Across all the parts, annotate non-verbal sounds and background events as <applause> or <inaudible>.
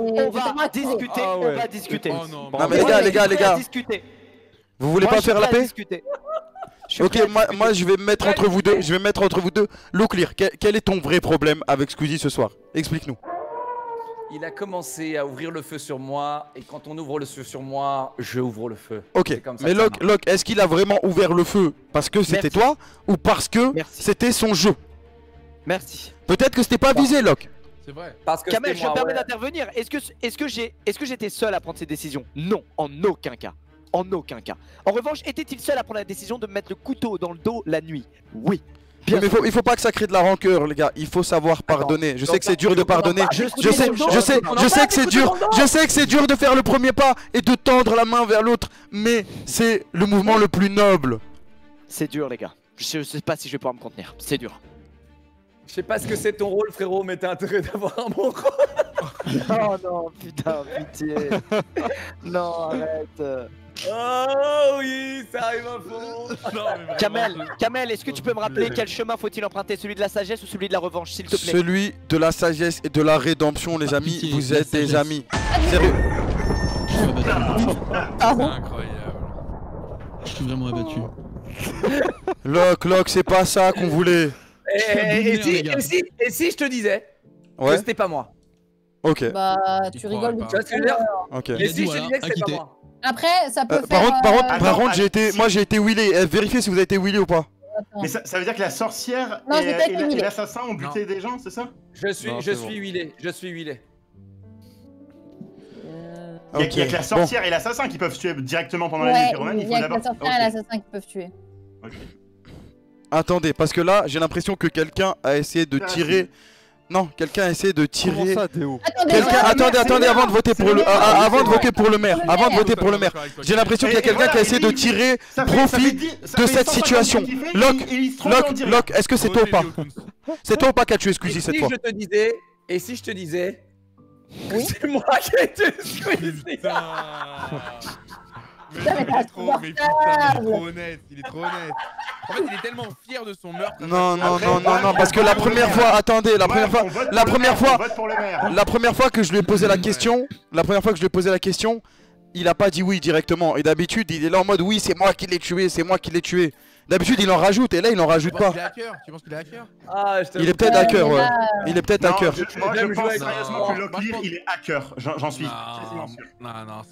on va discuter, Ah on va discuter. Oh non, Bon, non, mais les gars, les gars, les gars. Vous voulez Moi, pas faire la paix Ok, moi, moi je vais me mettre entre vous deux. Je vais me mettre entre vous deux. Low clear. Quel, quel est ton vrai problème avec Squeezie ce soir? Explique-nous. Il a commencé à ouvrir le feu sur moi, et quand on ouvre le feu sur moi, je ouvre le feu. Ok. Comme ça Mais Locke, Locke, est-ce qu'il a vraiment ouvert le feu parce que c'était toi ou parce que c'était son jeu? Merci. Peut-être que c'était pas visé, Locke. C'est vrai. Parce que Kamel, je me permets ouais. d'intervenir. Est-ce que, est-ce que j'ai, est-ce que j'étais seul à prendre ces décisions? Non, en aucun cas. En aucun cas. En revanche, était-il seul à prendre la décision de me mettre le couteau dans le dos la nuit? Oui. Bien mais il faut, il faut pas que ça crée de la rancœur, les gars. Il faut savoir pardonner. Je sais que c'est dur de pardonner. Je Je sais, je sais, je sais que c'est dur. Je sais que c'est dur de faire le premier pas et de tendre la main vers l'autre. Mais c'est le mouvement le plus noble. C'est dur, les gars. Je sais pas si je vais pouvoir me contenir. C'est dur. Je sais pas ce que c'est ton rôle, frérot, mais t'as intérêt d'avoir un bon rôle. <laughs> Oh non, putain, pitié. non, arrête. Oh oui, ça arrive à fond. Non, mais vraiment, Kamel, Kamel, est-ce que tu peux me rappeler quel chemin faut-il emprunter? Celui de la sagesse ou celui de la revanche, s'il te plaît? Celui de la sagesse et de la rédemption, les Par amis. pitié, Vous êtes des amis. Sérieux. Je suis abattu. C'est incroyable. Je suis vraiment abattu. Locke, Locke, c'est pas ça qu'on voulait. Et, un et si, et si, et si je te disais que c'était pas moi Ok. Bah, tu rigoles. de Tu vois ce que je veux dire Ok. Il Et si dit, je te disais que c'était pas moi Après, ça peut Euh, faire. par contre, par contre, euh, par Attends, contre, j'ai été, moi j'ai été wheelé. Eh, vérifiez si vous avez été wheelé ou pas. attends. Mais ça, ça veut dire que la sorcière Non, et, et l'assassin ont buté des gens, c'est ça Je suis, Non, je suis bon. huilé, je suis huilé. Euh, Il y a- Ok. il y a que la Bon. sorcière et l'assassin qui peuvent tuer directement pendant la nuit pyromane. il y a que la sorcière et l'assassin qui peuvent tuer. Attendez, parce que là, j'ai l'impression que quelqu'un a essayé de Ah, tirer. Non, quelqu'un a essayé de Comment tirer. ça, Théo Attendez, Quelqu'un, attendez, avant de voter pour le c'est avant de voter pour le maire, avant de voter pour le maire. J'ai l'impression qu'il y a quelqu'un voilà, qui a essayé de tirer profit de cette 150 situation. Locke, dirait. Locke, est-ce que c'est toi ou pas C'est toi ou pas qui a tué Squeezie cette fois je te disais, et si je te disais, c'est moi qui ai été Squeezie? Mais Putain, non, mais il est trop, mais putain, il est trop honnête, il est trop honnête. En fait, il est tellement fier de son meurtre. Non, non, Après, non, non, non, parce que la première fois, attendez, la première fois, la première fois- la première fois que je lui ai posé la question, la première fois que je lui ai posé la question, il a pas dit oui directement. Et d'habitude, il est là en mode oui, c'est moi qui l'ai tué, c'est moi qui l'ai tué. D'habitude, il en rajoute et là, il en rajoute Tu penses pas. qu'il est hacker Tu penses qu'il est hacker Ah, je te Il est peut-être hacker, ouais. Il est peut-être hacker. je, moi, je J'aime pense sérieusement que Locklear, il est hacker. J'en suis Non, non, non,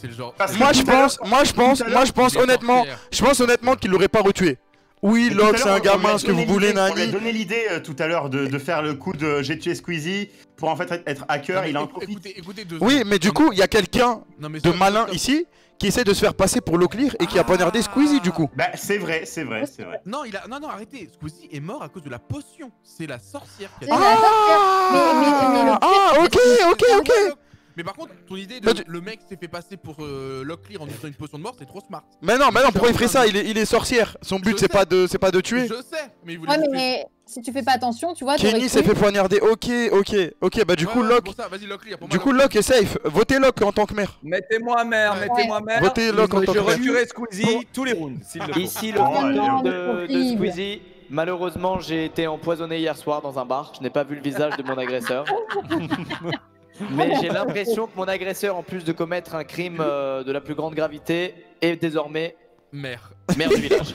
c'est- le genre. Moi, je pense, moi, je pense, moi, je pense honnêtement, je pense honnêtement qu'il l'aurait pas retué. Oui, Locke, c'est un gamin, ce que vous voulez, l'idée- On lui a Nani. donné l'idée euh, tout à l'heure de, de faire le coup de j'ai tué Squeezie pour en fait être- hacker. Non, Il en écoutez- profite. Écoutez, écoutez deux Oui, mais du coup, il y a quelqu'un de malin ici qui essaie de se faire passer pour Leclerc et qui a poignardé Squeezie du coup. Bah, c'est vrai, c'est vrai, c'est vrai. Non, il a... non, non, arrêtez. Squeezie est mort à cause de la potion. C'est la sorcière qui C'est a la sorcière. Mais- mais- mais le Ah, pire, ok, c'est- ok, ok. Mais par contre, ton idée de Bah, tu- le mec s'est fait passer pour euh, Locklear en utilisant une potion de mort, c'est trop smart. Mais non, mais non, pourquoi il ferait ça? Il est, il est sorcière. Son but Je c'est pas de, c'est pas de tuer. Je sais, mais il voulait Ouais, mais si tu fais pas attention, tu vois. Kenny s'est fait poignarder. Ok, ok, ok. Bah du Ouais, coup, ouais, Vas-y, Locklear. Du moi, coup, Locke est safe. Votez Locke en tant que maire. Mettez-moi mère, Ouais. mettez-moi mère. Votez Locke en tant je que maire. retuerai Squeezie tous les rounds. Ici le allez, de. Squeezie. Malheureusement, j'ai été empoisonné hier soir dans un bar. Je n'ai pas vu le visage de mon agresseur. <laughs> Mais <laughs> j'ai l'impression que mon agresseur, en plus de commettre un crime euh, de la plus grande gravité, est désormais Mère. maire du village. <laughs>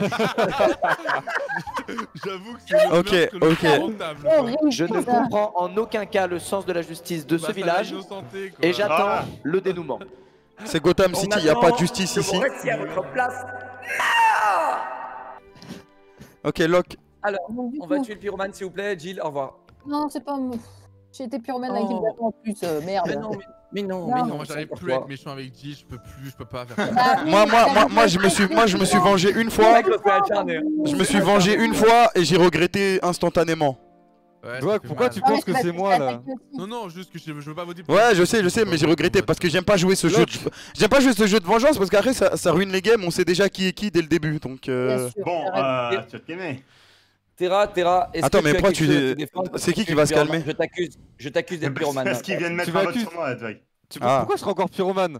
J'avoue que c'est le Ok, meurtre le ok. plus rentable, quoi. Horrible, Je ne comprends en aucun cas le sens de la justice de Bah, ce ça village l'a innocenté, quoi. et j'attends le dénouement. <laughs> C'est Gotham City, y a pas de justice ici. à votre place. Ok, Locke. Donc, du On va coup- tuer le pyromane, s'il vous plaît. Jill, au revoir. Non, c'est pas. J'ai été purement avec Oh. en plus, euh, merde. Mais non, mais, mais non, Non. mais Non, j'arrive plus à être méchant avec G, je peux plus, je peux pas faire <laughs> ça. Bah Moi, moi, moi, je me suis, moi, je me suis vengé une fois. Je me suis vengé une fois et j'ai regretté instantanément. Ouais, fait pourquoi mal. tu Ouais, penses que c'est que moi là. Non, non, juste que je, je veux pas voter pour Ouais, je sais, je sais, mais j'ai regretté parce que j'aime pas jouer ce jeu. de- J'aime pas jouer ce jeu de vengeance parce qu'après ça, ça ruine les games. On sait déjà qui est qui dès le début, donc. euh, Bon, euh, tu vas te. Terra, Terra, est-ce Attends, que mais tu pourquoi tu- défendre c'est qui qui va tu se pyromane calmer Je t'accuse, je t'accuse d'être pyromane. Parce qu'ils viennent mettre Tu un vote sur moi. Tu- Ah. Pourquoi je serais encore pyromane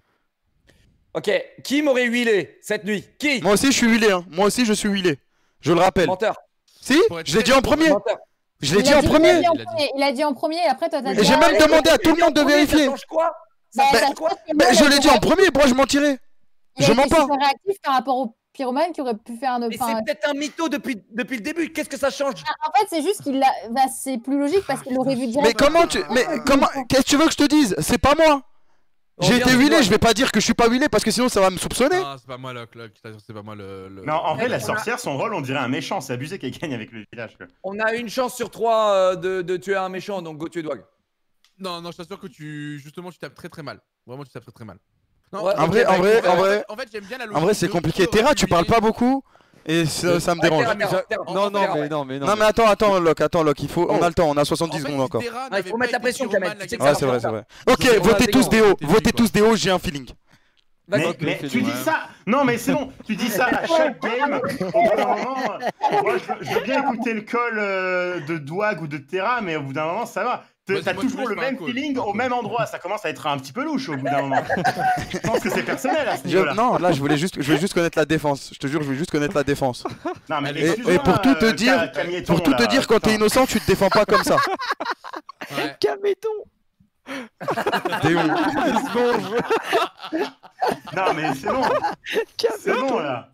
Ok, qui m'aurait huilé cette nuit? Qui? Moi aussi, je suis huilé. Hein. Moi aussi, je suis huilé. Je le rappelle. Menteur. Si? Je l'ai dit en premier. Menteur. Je l'ai dit en premier. dit en Il a dit. premier, Il a dit en premier, et après toi t'as dit. j'ai même demandé à tout le monde de Premier, ça vérifier. change quoi? Bah, Bah, ça moi, je l'ai dit en pyromane, premier, pourquoi je mentirais? Je mens pas. réactif par rapport au pyromane qui aurait pu faire un. Mais c'est peut-être un mytho depuis, depuis le début. Qu'est-ce que ça change? En fait, c'est juste qu'il l'a. Bah, c'est plus logique parce qu'il l'aurait vu direct. Mais comment tu. Mais comment. Qu'est-ce que tu veux que je te dise? C'est pas moi On J'ai été huilé, je vais pas dire que je suis pas huilé parce que sinon ça va me soupçonner. Non, c'est pas moi t'assure, c'est pas moi le. le- Non, en vrai, la sorcière, son rôle, on dirait un méchant. C'est abusé qu'elle gagne avec le village. quoi. On a une chance sur trois euh, de, de tuer un méchant, donc go tuer Dwag. Non, non, je t'assure que tu. Justement, tu tapes très très mal. Vraiment, tu tapes très très mal. Non, Ouais, En ok, vrai, bah, en vrai, en vrai. En fait, j'aime bien la En logique vrai, c'est compliqué. Terra, tu parles pas beaucoup et ça, ça me dérange. Terra, Terra, Terra, Non, non, Terra, mais ouais. non, mais non. Non, mais attends, attends, Locke, attends, Locke, il faut. On a le temps, on a En 70 fait, secondes encore. Ah, il faut mettre la pression, que Ouais, c'est vrai, c'est vrai. Ok, votez tous quand on était votez tous Déo, j'ai un feeling. Vas-y. Mais, mais tu dis ça Non, mais c'est bon, tu dis ça à <laughs> chaque game. Au bout d'un moment, moi, je, je veux bien écouter le call euh, de Douag ou de Terra, mais au bout d'un moment, ça va. T'as toujours le même feeling au call. même endroit. Ça commence à être un petit peu louche au bout d'un moment. <laughs> je pense que c'est personnel à ce niveau-là. Non, là, je voulais juste, je voulais juste connaître la défense. Je te jure, je voulais juste connaître la défense. Non, mais Et- pour tout te euh, dire- Pour tout te dire, quand t'es innocent, tu te défends pas comme ça. <laughs> Ouais. Calme-toi Déo. Non, mais c'est bon. C'est bon là.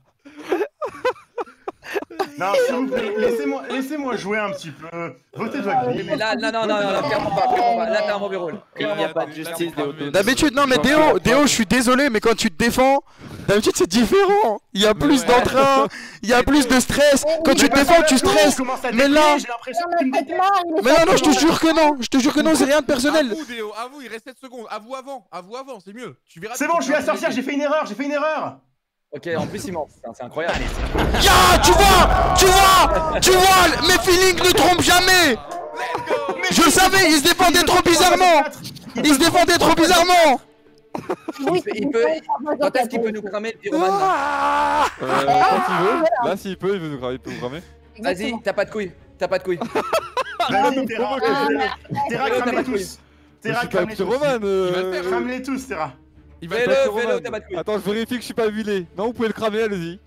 Non, s'il vous plaît, laissez-moi laissez jouer un petit peu. Votez Mais là, non, non, non, non, non, clairement pas, clairement pas. Là, t'as un mauvais rôle. Il n'y a pas de justice, Déo. D'habitude, non, mais Déo, Déo, je suis désolé, mais quand tu te défends, d'habitude, c'est différent. Il y a plus d'entrain, il y a plus de stress. Quand tu te défends, tu stresses. Mais là- mais Mais non, non, je te jure que non. Je te jure que non, c'est rien de personnel. Avoue, Déo, avoue, il reste 7 secondes. Avoue avant, avoue avant, c'est mieux. C'est bon, je suis la sorcière, j'ai fait une erreur, j'ai fait une erreur. Ok, en plus, il ment. C'est incroyable. Ya, tu vois, tu vois, tu vois, mes feelings ne trompent jamais. Je le savais, il se défendait trop bizarrement. Il se défendait trop bizarrement. Oui, Il peut- il peut- Quand est-ce qu'il peut nous cramer le pyromane Ah. Euh, quand il veut. Là, s'il peut, il veut nous cramer. Il peut nous cramer. Vas-y, t'as pas de couilles. T'as pas de couilles. Vas-y, Terra, Ah, Terra, crame-les de couilles. tous. Terra, crame-les tous. euh, Crame-les tous, Terra. Il va Fais-le, pas fais-le, pyromane. t'as pas de couilles. Attends, je vérifie que je suis pas huilé. Non, vous pouvez le cramer, allez-y.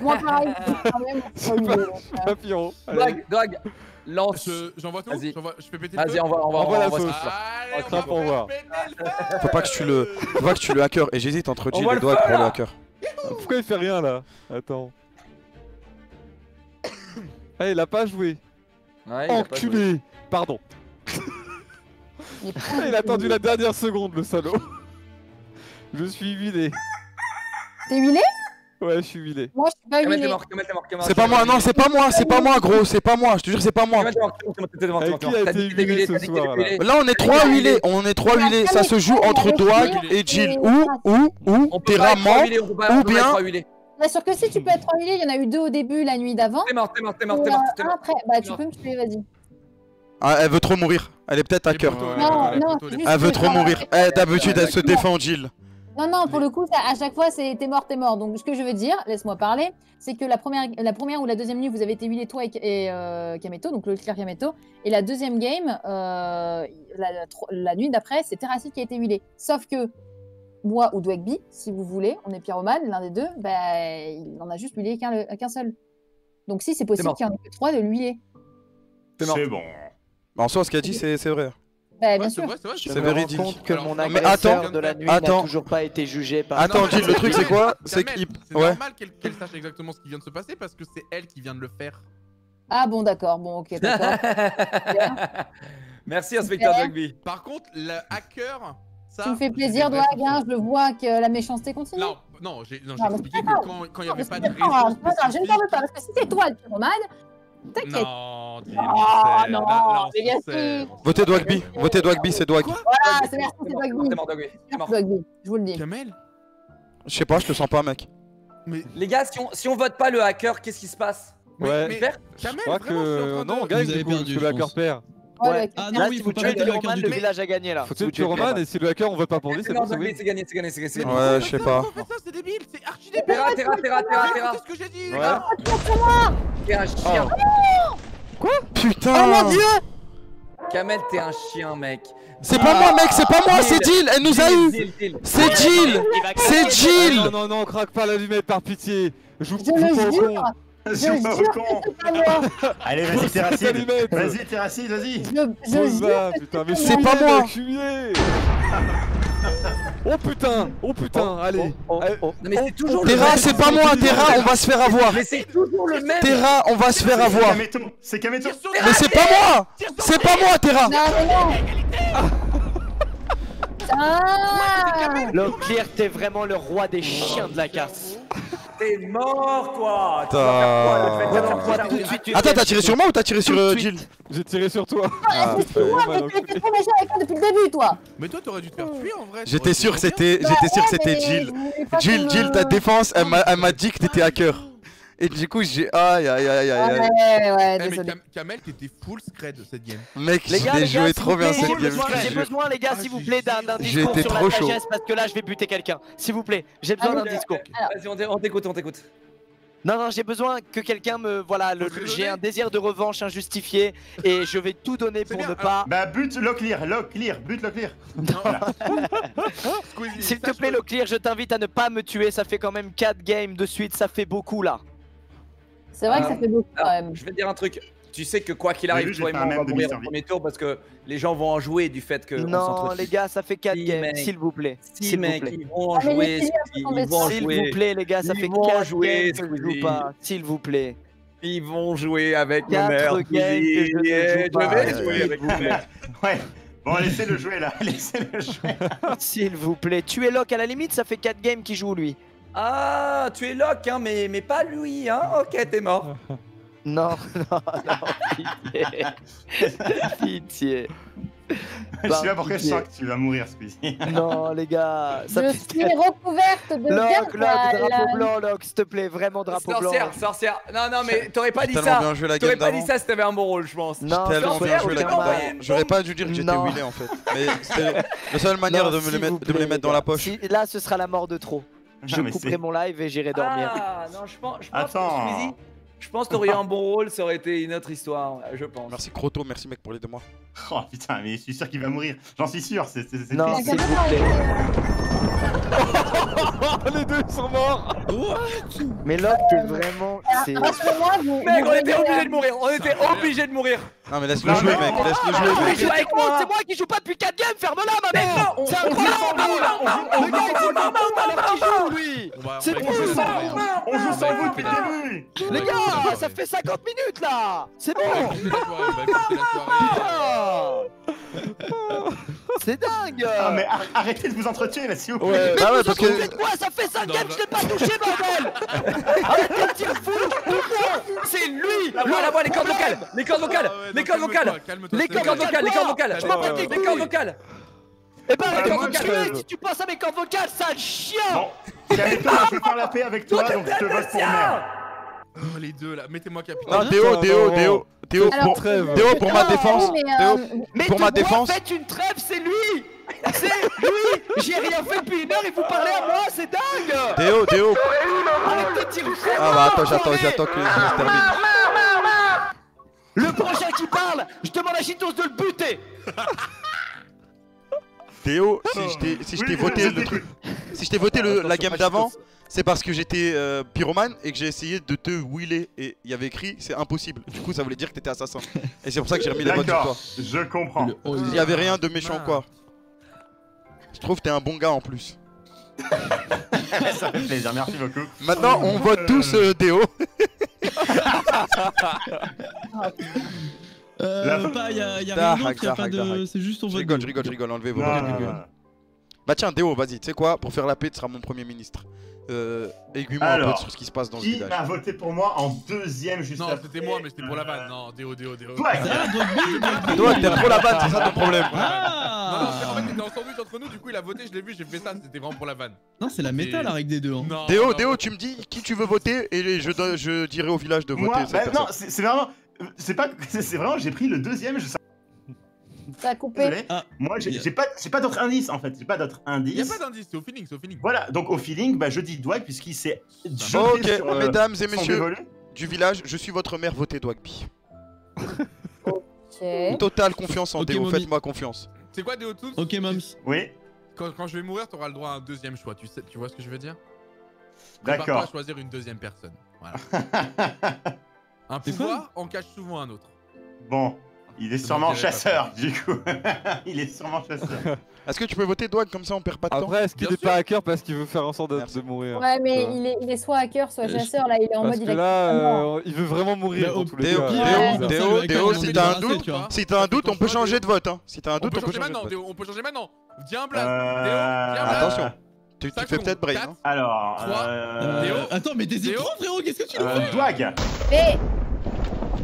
Moi, pareil. <laughs> quand même, pas- le- Je suis pas pyro. Allez. Drag, drag. Lance. Je- J'envoie tout Vas-y. J'envoie- Je fais péter le Vas-y, feu on va, on va, Envoie on la va sauce. Allez, On on va pour voir. péter le feu Faut pas que tu le, faut pas que tu le hacker. Et j'hésite entre On Jill voit et le feu, pour le là. hacker. Pourquoi il fait rien là? Attends. Ah, <coughs> il a pas joué. Ouais, il a pas joué. Enculé Pardon. Il est pas- <laughs> Ah, Il a attendu la dernière seconde, le salaud. Je suis huilé. T'es huilé? Ouais, je suis huilé. Moi, je suis pas huilé. C'est pas moi, non, c'est pas moi, c'est pas moi, gros, c'est pas moi. Je te jure, c'est pas moi. Là, on est trois huilés, on est trois huilés. Ça se joue entre Doig et Jill. Ou, ou, ou, On peut Terra pas être trois ment. huilés, on peut pas- ou bien- trois huilés. Bien sûr que si, tu peux être huilé. Il y en a eu deux au début, la nuit d'avant. T'es mort, t'es mort, t'es mort, t'es mort, t'es un mort. après. Bah, tu peux me tuer, vas-y. Ah, elle veut trop mourir. Elle est peut-être les juste Elle veut trop mourir. Eh, d'habitude, elle se défend, Jill. Non, non, pour le coup, ça, à chaque fois, c'est t'es mort, t'es mort. Donc, ce que je veux dire, laisse-moi parler, c'est que la première, la première ou la deuxième nuit, vous avez été huilé, toi et, et euh, Kameto, donc le clair Kameto. Et la deuxième game, euh, la, la tro- la nuit d'après, c'est Terrassi qui a été huilé. Sauf que moi ou Dwagby, si vous voulez, on est pyromane, l'un des deux, bah, il en a juste huilé qu'un seul. Donc, si c'est possible qu'il y en ait que trois de l'huiler. C'est bon. En soi, ce qu'elle dit, c'est c'est vrai. Bah, bien c'est sûr. vrai, c'est véridique. compte que Alors, mon mais agresseur attends, de la nuit n'a attends. toujours pas été jugé par. Attends, Non, Jill, le truc, c'est quoi C'est qu'il. Ouais. normal qu'elle qu'elle sache exactement ce qui vient de se passer parce que c'est elle qui vient de le faire. Ah bon, d'accord, bon, ok, d'accord. Merci, inspecteur Super. Rugby. Par contre, le hacker. Ça, tu me fais plaisir, Dwag, hein, je le vois que la méchanceté continue. Non, non, j'ai non, j'ai Non, expliqué pas que quand quand il n'y Non, avait pas de grave, raison c'est pas grave, je ne spécifique. pas, parce que si c'est toi le pyromane, t'inquiète. Non, Oh, non, gars, Votez. Dwagby. Votez Dwagby, c'est Dwag. Voilà, c'est merci, c'est Dwagby. t'es mort, Dwagby. T'es mort. Dwagby, je vous le dis. Kamel Je sais pas, je te sens pas, mec. Mais, Les gars, si on, si on vote pas le hacker, qu'est-ce qui se passe? Ouais. mais Vert Kamel, Je crois vraiment, je suis en que. train de- Non, on gagne Vous avez perdu, le hacker perd. Ouais, Ah non, Là, oui, si faut pas mettre le le hacker village a gagné là. Faut tuer pyromane et si le hacker on vote pas pour lui, c'est c'est gagné, c'est gagné, c'est gagné. c'est gagné. Ouais, je sais pas. Pourquoi on fait ça C'est débile, c'est archi débile. Terra, Terra, Terra, Terra, Terra. C'est ce que j'ai dit, gars. T'es un chien. Putain Oh mon dieu Kamel, t'es un chien, mec. C'est pas moi, mec, c'est pas moi, c'est Jill Elle nous a eu. C'est Jill C'est. Jill Non, non, non, craque pas l'allumette par pitié. Joue pas au con. Je moi. <laughs> Allez, vas-y, Terracide. Vas-y, Terracide, vas-y. C'est pas moi. Oh putain Oh putain Allez Oh, Allez. oh, Non, mais c'est toujours le Terra, c'est pas moi, Terra, on va se faire avoir. Mais c'est toujours le même. Terra, on va se faire avoir. C'est Kameto. Mais c'est pas moi C'est pas moi, Terra non Ah t'es vraiment le roi des chiens de la casse. T'es mort, quoi, tu Attends, t'as tiré sur moi ou t'as tiré sur euh. Jill J'ai tiré sur toi Excuse-moi, mais tu étais trop méchant avec moi depuis le début, toi Mais toi, t'aurais dû te faire tuer en vrai. J'étais sûr que c'était j'étais sûr que ouais, c'était mais Jill. Jill, Jill, me- ta défense, elle m'a elle m'a dit que t'étais hacker. Et du coup, j'ai aïe aïe aïe aïe Ouais, aïe. ouais, ouais, Eh, mais désolé. Cam- Kamel, t'étais full scred cette game. Mec, Les gars, joué trop bien cette j'ai game. j'ai besoin, les gars, Ah, s'il vous plaît, d'un discours été sur la sagesse parce que là, je vais buter quelqu'un. S'il vous plaît, j'ai besoin Ah, d'un mais- discours. Vas-y, on t'é- on t'écoute, on t'écoute. Non, non, j'ai besoin que quelqu'un me. Voilà, le- le- j'ai un désir de revanche injustifié et je vais tout donner pour bien, ne pas. Bah bute Locklear, Locklear, bute Locklear. Squeezie, S'il te plaît, que- Locklear, je t'invite à ne pas me tuer. Ça fait quand même 4 games de suite, ça fait beaucoup là. C'est vrai que ça fait beaucoup quand même. je vais te dire un truc. Tu sais que quoi qu'il arrive, toi et moi, on va mourir au premier tour parce que les gens vont en jouer du fait qu'on non, les gars, ça fait 4 Si, games, s'il vous plaît. Si, S'il vous plaît. ils vont en Ah, jouer. S'il vous plaît, les gars, ça Ils fait vont 4 jouer, games que je joue pas. S'il vous plaît. Ils vont jouer avec Quatre games que je vais jouer avec mère. Ouais. Bon, laissez-le jouer là, <laughs> laissez-le jouer. S'il vous plaît. Tuez Locke à la limite, ça fait 4 games qu'il joue lui. Ah, tu es Locke, hein, mais, mais pas lui, hein. Ok, t'es mort. <laughs> Non, non, non, pitié. <laughs> pitié. Je sais pas pourquoi je sens que tu vas mourir, Squeezie. <laughs> Non, les gars, ça Je suis recouverte de Locke. Locke, drapeau blanc, Locke, s'il te plaît, vraiment drapeau blanc. Sorcière, sorcière. Non, non, mais t'aurais pas dit ça. T'aurais pas dit ça si t'avais un bon rôle, je pense. Non, Tellement sorcière, bien joué la game d'avant. J'aurais pas dû dire que j'étais wheelé en fait. Mais c'était la seule manière Non, de me, les mettre, vous de me les plaît, mettre dans la poche. Si- là, ce sera la mort de trop. <laughs> Je couperai c'est- mon live et j'irai dormir. Ah, non, je pense, je pense Attends. que Squeezie, je pense que t'aurais eu un bon rôle, ça aurait été une autre histoire, je pense. Merci Croto, merci mec pour les deux mois. <laughs> Oh putain, mais je suis sûr qu'il va mourir. J'en suis sûr, c'est c'est- c'est Non, s'il vous plaît. <laughs> Les deux sont morts Mais Locke, t'es vraiment. c'est- Rassurez-moi, vous. Mec, on était obligé euh, de mourir, on était obligé de mourir. Non mais laisse-le jouer mec, laisse-le jouer Ah, mec. joue avec moi. C'est moi qui joue pas depuis 4 games, ferme-la ma on- C'est incroyable C'est on bon, ça. la soirée, hein. On joue sans vous depuis le début. Les gars, ça fait 50 minutes là. C'est On bon on la soirée. Ah. C'est dingue. Ah, mais ar- arrêtez de vous entretuer là, s'il vous plaît. Ouais, Mais bah ouais vous que. de quoi? Ça fait 5 Non, games, je l'ai pas touché, bordel. Arrêtez de tirer fou C'est lui voix, la voix, les cordes vocales, les cordes vocales, Ah les cordes vocales. Les cordes vocales, les cordes vocales, Je m'en bats les les cordes vocales. Eh ben, cordes je- vocales, si tu penses à mes cordes vocales, sale chien Bon, Kameto, moi, je veux faire la paix avec toi, donc je te vote pour merde. Oh, les deux là, mettez-moi capitaine. Non Théo, Théo, Théo, Théo, Alors, pour, trêve. Théo, pour ma défense, mais, Théo, euh, Mais Pour ma défense- faites une trêve, c'est lui C'est lui J'ai rien fait depuis une heure et vous parlez à moi, c'est dingue Théo, Théo. Arrêtez de tirer fou Ah bah attends, j'attends, j'attends que je termine. Le prochain qui parle, je demande à Chitos de le buter Théo, si je t'ai si je Oui, t'ai voté le truc, si je t'ai voté le- la game d'avant, c'est parce que j'étais euh, pyromane et que j'ai essayé de te wheeler et il y avait écrit c'est impossible. Du coup ça voulait dire que t'étais assassin. Et c'est pour ça que j'ai remis les votes sur toi. Je comprends. Il y avait rien de méchant quoi. Je trouve que t'es un bon gars en plus. <laughs> Ça fait plaisir, merci beaucoup. Maintenant on vote tous euh, Théo. <laughs> <laughs> Euh, pas, y a, y a rien d'autre, y a dah, pas de. C'est juste on Je vote. rigole, je rigole, je rigole, enlevez vos Non, non, non. Bah tiens Théo, vas-y, tu sais quoi Pour faire la paix, tu seras mon premier ministre. Euh, aiguille-moi un peu sur ce qui se passe dans ce Qui village. a voté pour moi en deuxième juste Non, c'était moi, mais c'était pour la vanne. Non, Déo, Déo, Déo. Toi, Ah, t'aimes trop la vanne, c'est ça ton problème. Non, non, Ah en fait, t'étais en sandwich entre nous, du coup, il a voté, je l'ai vu, j'ai fait ça, c'était vraiment pour la vanne. Non, c'est la méta la règle des deux. Hein. Non. Non, Théo, non. tu me dis qui tu veux voter et je, je dirai au village de voter Moi, bah, non, c'est vraiment. C'est pas. <laughs> C'est vraiment, j'ai pris le deuxième, je sais. Ça a coupé. Ah. Moi, j'ai pas, j'ai pas d'autres indices en fait. J'ai pas d'autres Y a indices. pas d'indice, c'est au feeling, c'est au feeling. Voilà, donc au feeling, bah, je dis Dwag puisqu'il s'est jeté Ok, sur euh, mesdames et son messieurs du village, je suis votre mère, votez Dwagby. Ok. Totale confiance en Ok, Théo, Mommy. faites-moi confiance. C'est quoi, Déo Toons Ok, Mams. Oui, quand, quand je vais mourir, t'auras le droit à un deuxième choix, tu, sais, tu vois ce que je veux dire? D'accord. choisir une deuxième personne. Voilà. <laughs> Un pouvoir en cache souvent un autre. bon, Il est sûrement chasseur, du coup. <laughs> Il est sûrement chasseur. <laughs> Est-ce que tu peux voter Dwag comme ça on perd pas de temps Après, est-ce qu'il Bien est sûr. pas hacker parce qu'il veut faire en sorte de, mourir? Ouais, mais Euh, il est, il est soit hacker, soit Euh, chasseur. Là, il est en Parce mode. que il là, euh, il veut vraiment mourir dans tous les cas. Le hacker, Théo, on si t'as un doute, si t'as un doute, on peut changer de vote. Hein. Si t'as un doute, on peut changer maintenant, on peut changer maintenant. Viens un blaze. Euh, viens. Attention. Tu, fais peut-être brain. Hein. Alors. Euh, Euh, Théo Attends, mais Théo trop, frérot, qu'est-ce que tu veux euh, Dwag. Mais.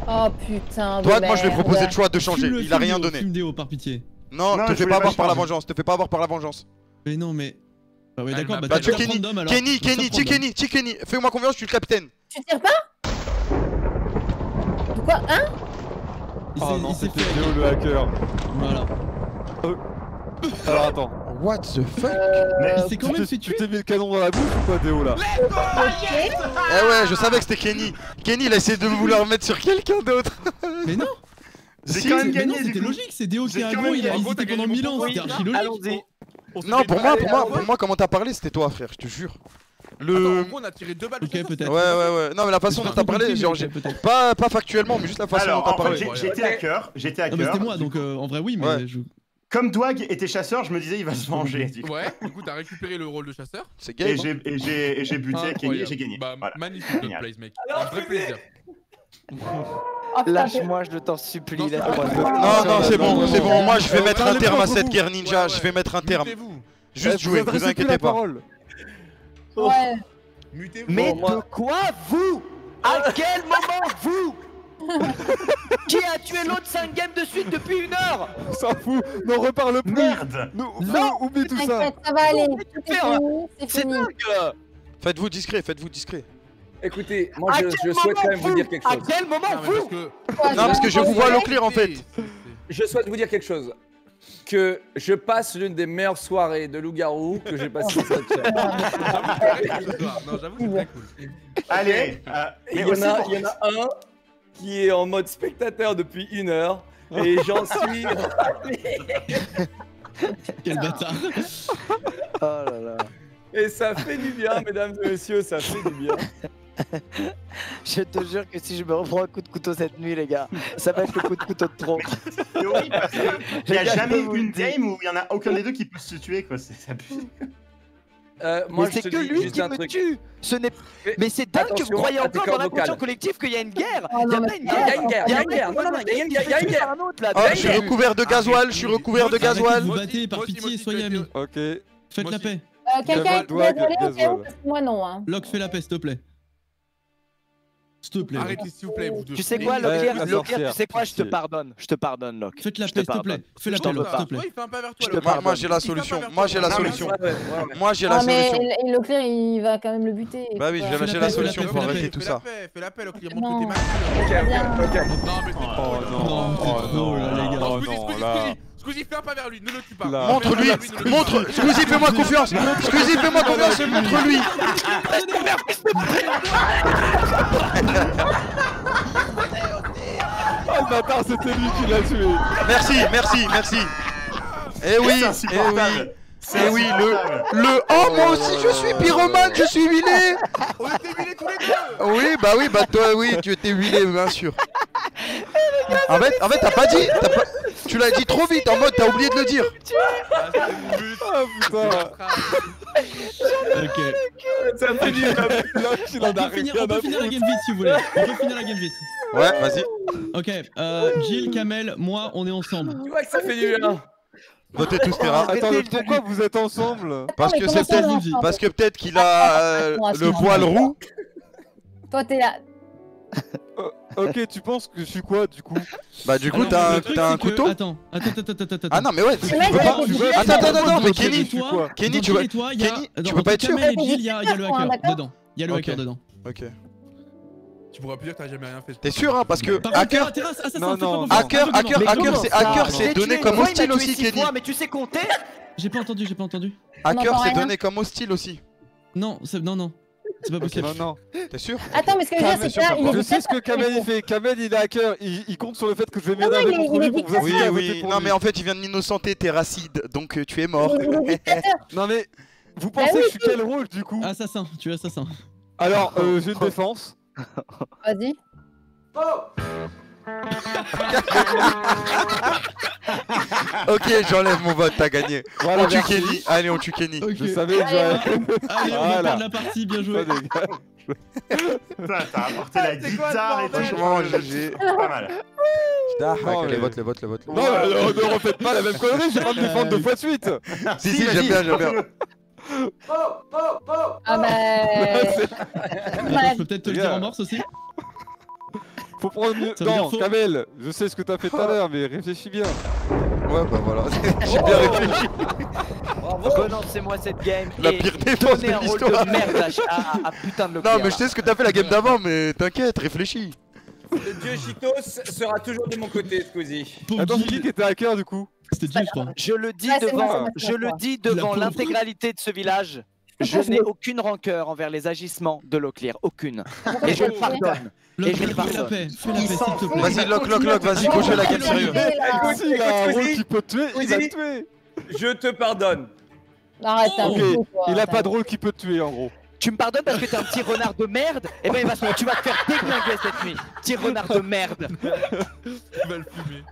Oh putain. de Dwag, moi je lui ai proposé le choix de changer. Fume Il a rien Déo, donné. Déo, par pitié. Non, Non, te je fais pas avoir par la vengeance. Te fais pas avoir par la vengeance. Mais non, mais. Ah ouais, Ah, d'accord, bah Bah tu Kenny. Kenny, Kenny, tu. Kenny, tu Kenny. Fais-moi confiance, je suis le capitaine. Tu tires pas De quoi Hein Oh non, c'était. Théo le hacker. Voilà. Alors attends, What the fuck? Euh, Il s'est quand tu même t'es- fait tu t'es mis le canon dans la bouche ou quoi Théo là. Eh ouais, je savais que c'était Kenny. Kenny, il a essayé de <laughs> vouloir mettre sur quelqu'un d'autre. <laughs> Mais non, <laughs> Si, quand même mais gagné, c'était logique, c'est Déo qui aggro, même il a gagné. hésité pendant gagné mille mon ans, point. c'était archi logique. Non, pour moi, pour moi, Allez, pour moi, comment t'as parlé, c'était toi, frère, je te jure. Attends, Le. en gros, on a tiré deux balles de Ok, peut-être. Ouais, ouais, ouais. Non, mais la façon dont t'as parlé, genre, mais pas, pas factuellement, mais juste la façon Alors, dont t'as parlé. j'étais ouais. hacker. J'étais Non, mais hacker. c'était moi, donc euh, en vrai, oui, mais Ouais. je. Comme Dwag était chasseur, je me disais il va se venger. Ouais, du coup, t'as récupéré le rôle de chasseur. C'est Et hein. j'ai et buté Kenny et Incroyable. j'ai gagné. Bah, Voilà. magnifique notre place, mec. Un vrai plaisir. Oh, Lâche-moi, je t'en supplie. Non, Non, non, c'est bon, c'est bon. Moi, je vais Euh, mettre un terme à cette guerre ninja. Ouais, Je vais mettre un terme. Juste Eh, jouer, vous inquiétez pas. parole. Ouais. Mais Bon, moi- de quoi vous? À quel moment vous? <laughs> <laughs> Qui a tué l'autre 5 games de suite depuis une heure On s'en fout, n'en reparle plus. Merde Nous, Non. oublie tout ça. Ça va aller. C'est dingue Faites-vous discret, faites-vous discret. Écoutez, moi À je, souhaite quand même vous dire quelque À chose. quel moment Non, mais parce vous que. Non, parce que je vous vois l'eau claire en fait. Je souhaite vous dire quelque chose. Que je passe l'une des meilleures soirées de loup-garou que j'ai cette chaîne. J'avoue que c'est très cool cool. Allez euh, Il y, en a, il y en a un qui est en mode spectateur depuis une heure. Et <laughs> j'en suis. <laughs> Quel bâtard. Oh là là. Et ça fait du bien, mesdames et messieurs, ça fait du bien. <laughs> Je te jure que si je me reprends un coup de couteau cette nuit, les gars, ça va être le coup de couteau de trop. c'est horrible parce qu'il n'y a jamais une game où il y en a aucun des deux qui peut se tuer quoi. C'est abusé. Euh, moi, c'est que lui qui un me truc. tue Ce n'est Mais- Mais c'est dingue que vous croyez encore dans l'inconscient collectif qu'il y a une guerre Oh, Il y a pas une Il y a guerre une guerre, il y a une guerre. Il y a une guerre, il y a une guerre. un autre, là, de je suis guerre. recouvert de gasoil, je suis recouvert de gasoil. vous battez, par pitié, soyez amis. Ok. Faites la paix. Euh, Quelqu'un. Parce que moi non. Hein. Locke, fais la paix, s'il te plaît. S'il te plaît. Arrêtez s'il vous plaît, vous deux. Tu sais quoi, Ouais, sorcière, tu sais quoi, je te pardonne, je te pardonne, Locke. Faites la Je te paix, s'il te plaît. Fais la Je paix, s'il te plaît. Moi, pardonne. moi j'ai la solution. Moi j'ai la mais- solution. Moi j'ai la mais solution. et Leclerc, il va quand même le buter. Bah oui, j'ai la solution pour arrêter tout ça. fais la paix, Non. montre que t'es mal. Ok, ok, ok. Non, mais c'est Oh trop, là. non, oh trop, non, là, les gars. Squeezie, fais un pas vers lui, ne le tue pas. Un Montre. Squeezie fais-moi confiance. Squeezie fais-moi confiance, montre lui. Oh le bâtard, c'était lui qui l'a tué. Merci, merci, merci. Eh oui, eh oui. C'est Eh oui, le, le, oh moi aussi je suis pyromane, je suis huilé On était huilés tous les deux. Oui, bah oui, bah toi oui, tu étais huilé, bien sûr. En fait, en fait, t'as pas dit, t'as pas- tu l'as dit trop vite, en mode t'as oublié de le dire. Ah, c'est le but. Oh putain. Ok. Ça fait du bien. Là, il en On peut finir, rien on peut finir la game vite si vous voulez. On peut finir la game vite. Ouais, vas-y, Ok, euh, Jill, Kamel, moi, on est ensemble. Tu vois que ça fait du bien. Votez tous Terra. Attends, mais pourquoi vous êtes ensemble Parce que c'est peut-être, parce que peut-être qu'il a euh, le poil roux. Toi, t'es là. <laughs> Ok, tu penses que je suis quoi du coup? Bah du coup Alors, t'as un, truc, t'as un c'est que- couteau? Attends, attends, attends, attends, attends. Ah non mais ouais, tu peux pas. Attends, attends, attends, mais Kenny, Kenny, tu vas- Kenny, tu peux pas être sûr? Jill, il y a le hacker dedans. Il y a le hacker dedans. Ok. Tu pourras plus dire que t'as jamais rien fait. T'es sûr hein parce que hacker, Non, non, hacker, hacker, hacker, c'est hacker, c'est donné comme hostile aussi, Kenny. Mais tu sais compter J'ai pas entendu, j'ai pas entendu. Hacker, c'est donné comme hostile aussi. Non, c'est- non, non. C'est pas possible. Non, non. T'es sûr? Attends, mais ce que je veux dire, c'est que là, il est Je sais ce que <laughs> il mais- fait. Kamel il est hacker. Il, il compte sur le fait que je vais m'énerver contre lui pour vous. Oui, oui. Non mais en fait il vient de m'innocenter, t'es racide, donc euh, tu es mort. <laughs> Non mais vous pensez Bah oui, que je suis quel rôle du coup? Assassin, tu es assassin. Alors euh, j'ai une défense. Vas-y. <laughs> Ok, j'enlève mon vote, t'as gagné. Voilà, on tue merci. Kenny. Allez, on tue Kenny. Je savais que j'aurais. Allez, on Voilà. perdre la partie, bien joué. Putain, t'as apporté la guitare et tout. Franchement, GG. Pas mal. Ah, Non, les votes, les votes, les votes. Non, ne refaites pas la même connerie, j'ai <laughs> pas me défendre deux fois de suite. Si, si, j'aime bien, j'aime bien. <laughs> Ah bah. Je peux peut-être te le dire en morse aussi Faut prendre mieux. Non. Kamel, je sais ce que t'as fait tout à l'heure, mais réfléchis bien. Ouais, bah voilà. <laughs> J'ai bien réfléchi. Renoncez-moi cette game La et pire défense de l'histoire. de merde à, à- à putain de Non, Leclerc. mais je sais ce que t'as fait la game d'avant, mais t'inquiète, réfléchis. Le dieu Chitos sera toujours de mon côté, Squeezie. Attends, qui était hacker du coup C'était Dieu, je crois. Je le dis devant, je le dis devant l'intégralité de ce village. <laughs> Je n'ai aucune rancœur envers les agissements de Leclerc, aucune. Et je le pardonne. Et je fais le la pardonne. Vas-y, lock, lock, lock, vas-y, go jouer la game sérieux. Écoute, il a un rôle qui peut te tuer, il va Squeezie. te tuer. Je te pardonne. Arrête, Il a pas de rôle qui peut te tuer en gros. Tu me pardonnes parce que t'es un petit renard de merde? Et ben il va se- tu vas te faire déglinguer cette nuit. Petit renard de merde. <laughs> Il va le fumer.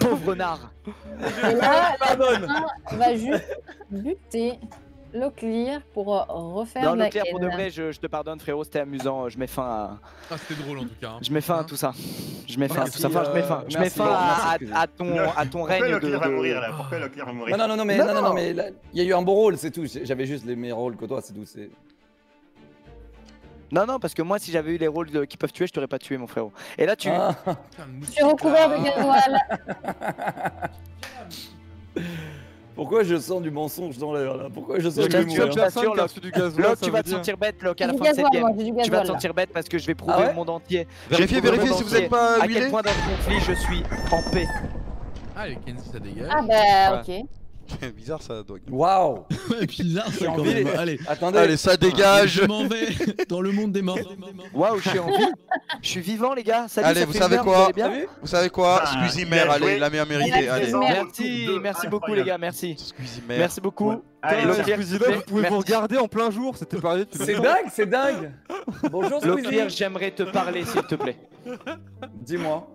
Pauvre renard. Et là, <laughs> Pardonne. on va juste buter Leclerc pour euh, refaire Non, la Leclerc, pour de vrai, je, je te pardonne, frérot, c'était amusant. Je mets fin à, Ah, c'était drôle en tout cas. hein. je mets fin à tout ça. Je mets fin à tout ça. Enfin, je mets fin. euh, Je mets merci, fin à, merci, à- à ton, à ton Pourquoi règne de. Leclerc va de- mourir là? Pourquoi Leclerc va mourir? Non, non, non, mais, Non, non, non, non. non, mais là, il y a eu un bon rôle, c'est tout. J'ai- J'avais juste les meilleurs rôles que toi, c'est tout. c'est- Non, non, parce que moi, si j'avais eu les rôles de- qui peuvent tuer, je t'aurais pas tué, mon frérot. Et là, tu. Ah. Je moustique, suis recouvert de gasoil. <laughs> Pourquoi je sens du mensonge dans l'air là? Pourquoi je sens du je reçu du gaz. Locke, tu vas te sentir bête, Locke, à la fin de cette gasoil, game. Tu vas te gasoil. sentir bête parce que je vais prouver Ah ouais au monde entier. Vérifiez, vérifiez si vous êtes pas À quel point dans le conflit je suis en paix. Allez, Kenzie, ça dégage. Ah bah, ok. <laughs> Bizarre ça, Dog. Waouh <laughs> Ouais, <laughs> bizarre ça quand même. Allez, Attendez, Allez, ça dégage. je m'en vais dans le monde des morts. Waouh, je suis en vie. Je suis vivant, les gars. Salut, Allez, ça vous fait savez une heure, quoi vous allez bien Vous savez quoi Ah, Squeezie mère, allez, la meilleure méritée, allez. Merci, merci beaucoup, les gars, merci. Squeezie mère. Merci beaucoup. Ouais. Allez, Le Squeezie plaît, vous pouvez vous regarder en plein jour, c'était tu C'est dingue, c'est dingue Bonjour Squeezie j'aimerais te parler, s'il te plaît. Dis-moi.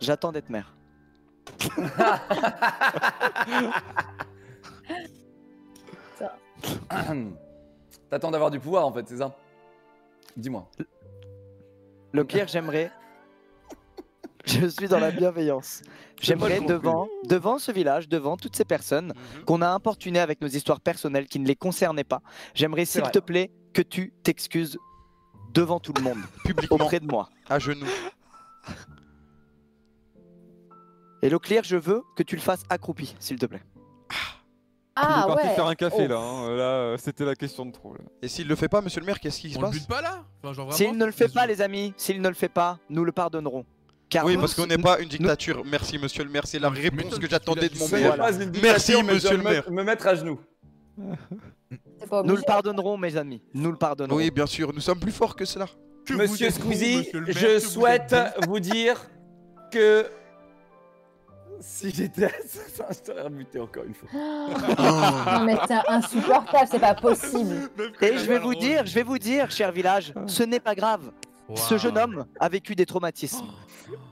J'attends d'être mère. <laughs> T'attends d'avoir du pouvoir en fait, c'est ça? Dis-moi. Leclerc, j'aimerais. Je suis dans la bienveillance. <laughs> J'aimerais devant, devant ce village, devant toutes ces personnes Mhm. qu'on a importunées avec nos histoires personnelles qui ne les concernaient pas, j'aimerais s'il te plaît que tu t'excuses devant tout le monde, Publiquement, auprès de moi. à genoux. Et Leclerc, je veux que tu le fasses accroupi, s'il te plaît. Il est Ah parti ouais. faire un café Oh. là, hein. là euh, c'était la question de trop. là. Et s'il le fait pas, monsieur le maire, qu'est-ce qui se On le passe bute pas là Enfin, genre vraiment S'il ne le fait pas, les amis, s'il ne le fait pas, nous le pardonnerons. Car Oui, nous- parce qu'on n'est pas une dictature. Merci, monsieur le maire, c'est la réponse que j'attendais de mon Ce n'est maire. Voilà. pas une Merci, dictature, mais monsieur je le maire. Me me mettre à genoux. C'est pas nous le pardonnerons, mes amis. Nous le pardonnerons. Oui, bien sûr, nous sommes plus forts que cela. Que vous Monsieur êtes bon, Squeezie, monsieur le maire, je que vous êtes souhaite bon. vous dire que si j'étais assassin, je t'aurais rebuté encore une fois. Non mais c'est insupportable, c'est pas possible. Et je vais vous dire, je vais vous dire, cher village, ce n'est pas grave. Ce jeune homme a vécu des traumatismes,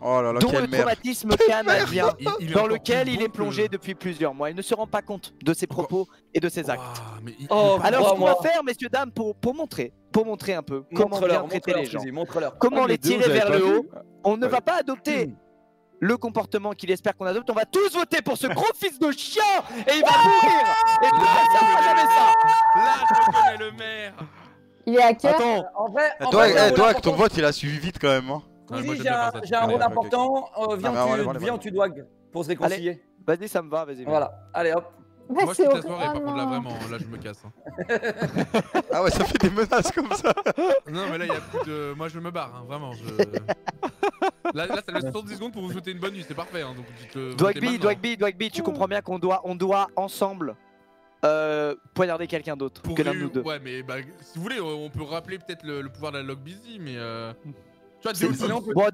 Oh là là, dont le traumatisme canadien, Il- il est dans lequel il est plongé que- depuis plusieurs mois. Il ne se rend pas compte de ses propos et de ses actes. Waouh, mais il- Oh, Alors, ce qu'on va faire, messieurs, dames, pour, pour montrer, pour montrer un peu comment bien traiter les gens, comment Ah, les tirer vers le haut, on ne Ouais. va pas adopter <clears throat> le comportement qu'il espère qu'on adopte. On va tous voter pour ce gros fils de chien et il va mourir. Et plus personne ne fera jamais ça. Là, je reconnais le maire Il est hacker. Attends, En vrai, en Toi, vrai, eh, toi, ton vote, il a suivi vite quand même. Hein. Squeezie, j'aime j'ai un, rôle connais. important. Euh, viens, Ah, tu, allez, viens, allez. tu dois pour se réconcilier. Vas-y, ça me va, vas-y. Voilà, allez hop. Mais Moi, je quitte la soirée, par Oh contre, là, vraiment, là, je me casse. hein. <laughs> Ah ouais, ça fait des menaces comme ça. <laughs> Non, mais là, il y a plus de. Moi, je me barre, hein, vraiment. Je... <laughs> Là, là, ça laisse 70 secondes pour vous souhaiter une bonne nuit, c'est parfait. Hein, donc, dites, votez Dwagby. Dwagby, Dwagby, tu comprends bien qu'on doit, on doit ensemble euh, poignarder quelqu'un d'autre Pour que l'un de ré- nous deux. Ouais, mais bah, si vous voulez, on peut rappeler peut-être le, le pouvoir de la log busy, mais. Euh... Tu vois, peut- Bon,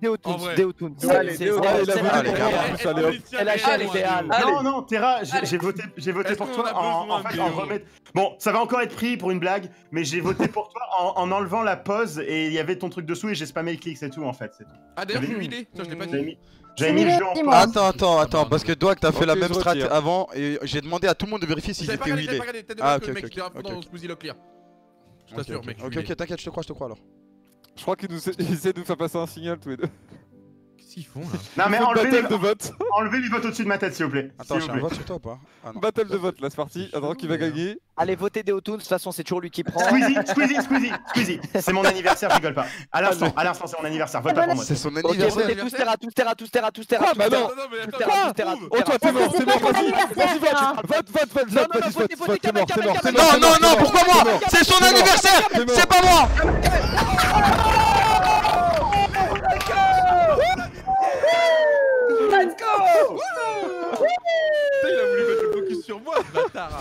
est la chaîne idéale. Allez. Non, non, Terra, j'ai voté, j'ai voté Est-ce pour toi en a fait, remettre. Bon, ça va encore être pris pour une blague, mais j'ai voté pour toi en, en enlevant la pause et il y avait ton truc dessous et j'ai spammé le clic, c'est tout en fait. c'est tout. Ah, d'ailleurs, j'ai eu l'idée. Ça, je l'ai pas dit. mis, j'avais mis le jeu en pause. Attends, attends, attends, parce que Doig, t'as fait la même strat avant et j'ai demandé à tout le monde de vérifier s'ils étaient pas regardé. T'as Ah, ok, que le mec, ok, dans. Squeezie. Je Ok, t'assure, ok. mec. Ok, ok, t'inquiète, je te crois, je te crois alors. Je crois qu'ils <laughs> essaient de nous faire passer un signal tous les deux. Qu'est-ce qu'ils font là Non, mais enlevez les, battle de vote. enlevez les votes au-dessus de ma tête, s'il vous plaît. Attends, j'ai un vote sur toi ou pas Ah non. Battle de vote, là c'est parti. Attends, qui va gagner Allez, votez Deotoons, de toute façon, c'est toujours lui qui prend. Squeezie, Squeezie, Squeezie, Squeezie. C'est mon anniversaire, je rigole pas. À l'instant, à l'instant, c'est mon anniversaire. Vote pas pour moi. C'est son Ok, anniversaire. votez tous Terra, tous Terra, tous Terra, tous Terra. Bah non. Oh, toi t'es mort, c'est mort, vas-y, anniversaire, vas-y, vote, vote, vote, vote, Non, vote, vote, vote, t'es mort, mort. Non, non, non, pourquoi moi. C'est son anniversaire C'est. C'est pas moi Let's go il a voulu mettre le focus sur moi, ce bâtard.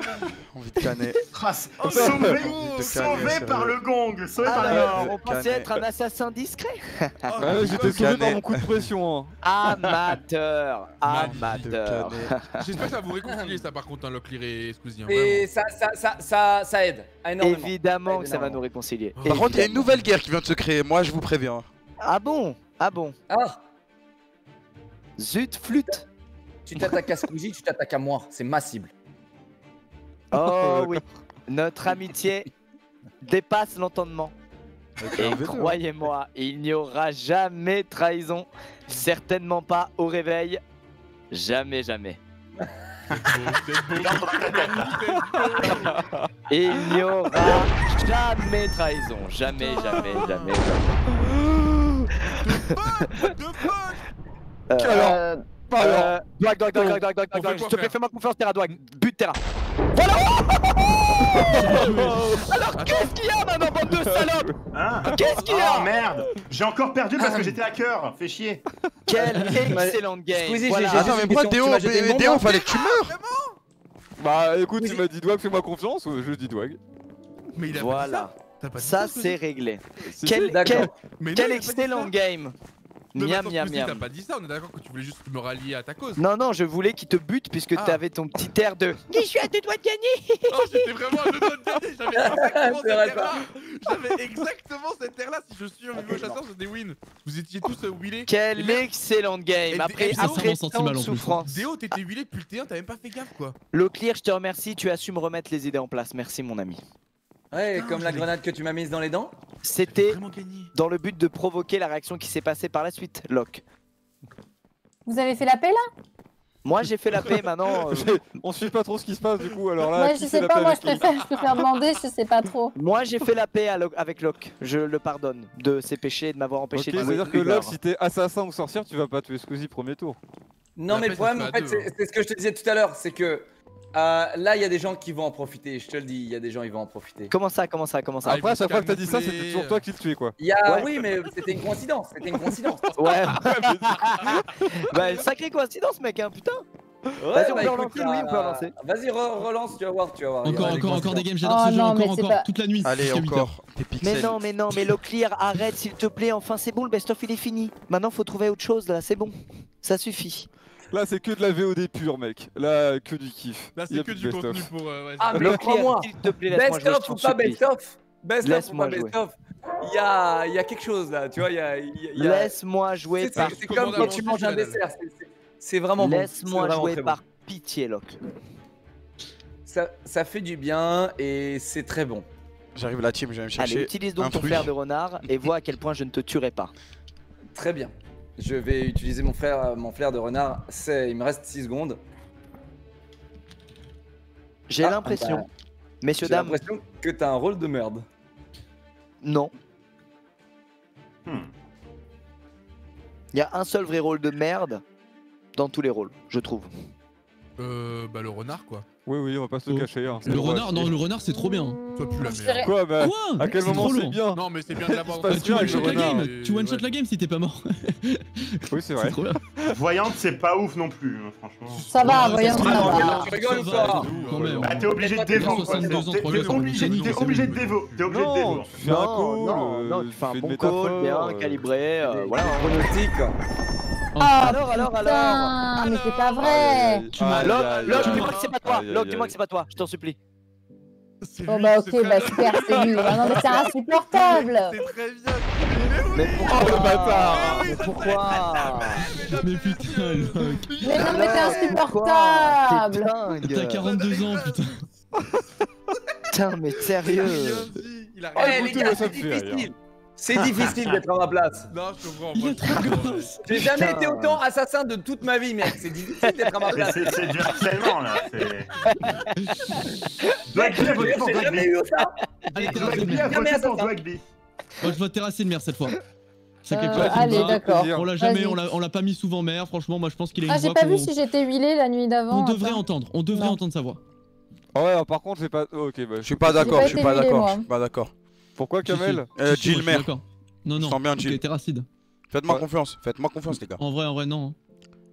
<laughs> Envie de canner. Ah, s- Sauvé, de sauvé calmer, par le gong, sauvé par la Alors, Ouais, on pensait être un assassin discret. <laughs> Ouais, J'étais sauvé par mon coup de pression. hein. Amateur, amateur. <laughs> J'espère que ça va vous réconcilier, ça, par contre, un Locklear et Squeezie. hein, Et ça, ça, ça, ça, ça aide énormément. Évidemment que ça va nous réconcilier. Par contre, il y a une nouvelle guerre qui vient de se créer, moi je vous préviens. Ah bon? Ah bon? Ah, Zut, flûte tu t'attaques à Squeezie, tu t'attaques à moi. C'est ma cible. Oh oui Notre amitié dépasse l'entendement. Et croyez-moi, il n'y aura jamais trahison. Certainement pas au réveil. Jamais, jamais. Et <laughs> il n'y aura jamais trahison. Jamais, jamais, jamais. <gasps> euh, Dwag, Dwag, Dwag, Dwag, Dwag, Dwag, On Dwag, fait s'il te plaît, fais-moi confiance, Terra, Dwag. But Terra. Alors qu'est-ce qu'il y a maintenant, bande de salopes Hein Qu'est-ce qu'il y a Oh merde J'ai encore perdu parce que j'étais à cœur, fais chier. Quelle <laughs> excellente game Squeezie, Voilà. j'ai- Attends, mais pourquoi Déo, tu m'as Déo, fallait que tu meurs Bah écoute, Oui. il m'a dit Dwag, fais-moi confiance, euh, je dis Dwag. Mais il a Voilà, ça. C'est réglé. Si, Quel, si. D'accord. quel, Mais non, quel il a pas dit excellent ça. game Non, Miam, miam, Squeezie, T'as miam. pas dit ça, on est d'accord que tu voulais juste me rallier à ta cause. Non, non, je voulais qu'il te bute puisque Ah. t'avais ton petit air de <laughs> « Je suis à deux doigts de gagner Oh, j'étais vraiment à deux doigts de gagner, <laughs> j'avais exactement cette air-là J'avais exactement cette air-là, si je suis un niveau chasseur, c'était win Vous étiez tous euh, wheelés !» Quelle Et même- excellente game Après, après tant de souffrance. Déo, t'étais wheelé depuis le T1, t'as même pas fait gaffe quoi Leclerc, je te remercie, tu as su me remettre les idées en place. Merci mon ami. Ouais, Putain, comme la grenade que tu m'as mise dans les dents. C'était dans le but de provoquer la réaction qui s'est passée par la suite, Locke. Vous avez fait la paix là? Moi j'ai fait la paix maintenant. <laughs> euh, On suit pas trop ce qui se passe du coup, alors là. Ouais, je sais pas, moi je préfère, je préfère demander, je sais pas trop. <laughs> Moi j'ai fait la paix avec Locke. Je le pardonne de ses péchés et de m'avoir Ok, empêché de jouer c'est-à-dire que tard. si t'es assassin ou sorcière, tu vas pas tuer Squeezie premier tour. Non, Mais mais le problème, en fait c'est c'est ce que je te disais tout à l'heure, c'est que euh, là, il y a des gens qui vont en profiter. Je te le dis, il y a des gens, ils vont en profiter. Comment ça, comment ça, comment ça Ah, Après, à chaque fois que t'as dit ça, c'était toujours toi qui le tuais quoi. Il y a, Ouais. oui, mais c'était une coïncidence. C'était une coïncidence. <laughs> Ouais, <laughs> bah sacrée coïncidence mec, hein, putain. Ouais, Vas-y, on bah, peut relancer, oui, on peut euh, relancer. Vas-y, re- relance, tu vas voir, tu vas voir. Encore, encore, encore des games, j'adore Oh ce jeu, encore, encore, pas- toute la nuit. Allez, jusqu'à 8 heures. encore des pixels. Mais non, mais non, mais Leclerc, arrête s'il te plaît, enfin c'est bon, le best-of il est fini. Maintenant faut trouver autre chose là, c'est bon. Ça suffit. Là, c'est que de la VOD pure, mec. Là, que du kiff. Là c'est que du contenu pour... euh, ouais, Ah, mais crois-moi, s'il te plaît, laisse-moi Best of ou pas best of? Best of ou Laisse-moi pas best of? Il y a, il y a quelque chose là, tu vois, il y a. il y a- il y a- Laisse-moi jouer C'est par c'est comme quand tu manges un dessert, c'est- c'est- c'est vraiment bon. Laisse-moi jouer par pitié, Locke. Ça, ça fait du bien et c'est très bon. J'arrive à la team, je vais me Allez, chercher. utilise donc un ton fruit. flair de renard et vois à quel point je ne te tuerai pas. Très bien. Je vais utiliser mon frère, mon flair de renard. C'est, il me reste 6 secondes. J'ai Ah, l'impression, bah, messieurs, J'ai dames, l'impression que t'as un rôle de merde. non. Hmm. Il y a un seul vrai rôle de merde dans tous les rôles, je trouve. Euh, bah le renard quoi. Oui, oui, on va pas se le Oh. cacher. hein, c'est Le renard, c'est- non, le renard c'est trop bien. Toi plus la Je merde. dirais- Quoi, bah Quoi À quel C'est moment trop c'est bien Non mais c'est bien de <laughs> l'avoir passe ta Tu bien one avec shot le la renard. game, tu one shot la game si t'es pas mort. Oui, c'est <laughs> C'est vrai. trop bien. Voyante, c'est pas ouf non plus, hein, franchement. Ça va, Ouais, voyons, ça ça va. va. Tu rigoles ou Ça va, pas quand même. Bah, t'es obligé de dévo, quoi. 62 ans, T'es trois t'es jours, obligé, c'est t'es obligé de dévo. T'es obligé de Non, dévo. tu fais un Non, call, non, euh, non, tu fais un une bon métaphore, call, bien euh, calibré, euh, voilà. Chronotique. Ah, Alors, alors, alors putain, mais c'est pas vrai. aïe, Tu m'as- aïe, dis-moi que c'est pas toi. Locke, dis-moi que c'est pas toi, je t'en supplie. Oh bah c'est ok, bah super, c'est lui. Ah non mais c'est <laughs> insupportable. C'est très bien. Mais pourquoi Oh, le bâtard Mais pourquoi Mais putain, Locke. Mais non mais t'es insupportable. T'as dingue 42 ans, putain. Putain, mais Il a sérieux rien dit. Il a rien les dit. gars, c'est difficile. C'est difficile d'être à ma place. Non, je comprends. Il moi, est je trop comprends. gosse. J'ai jamais Putain. été autant assassin de toute ma vie, mec. C'est difficile d'être à ma place. C'est du harcèlement là. Dwagby a voté pour Dwagby. Dwagby a voté pour. Dwagby. Moi je vote terrasser le maire cette fois. Euh, classe, allez, d'accord. On l'a jamais, on l'a- on l'a pas mis souvent maire, franchement, moi je pense qu'il a une Ah, j'ai pas vu si j'étais huilé la nuit d'avant. on devrait entendre, on devrait entendre sa voix. Ah ouais, par contre, j'ai pas. ok. Je suis pas d'accord, je suis pas d'accord, je suis pas d'accord. Pourquoi, Kamel Euh, Si, si, d'accord. Non, non, Je sens bien ok, Jill. terracide. Faites-moi Ouais. confiance, faites-moi confiance, les gars. En vrai, en vrai, non. hein.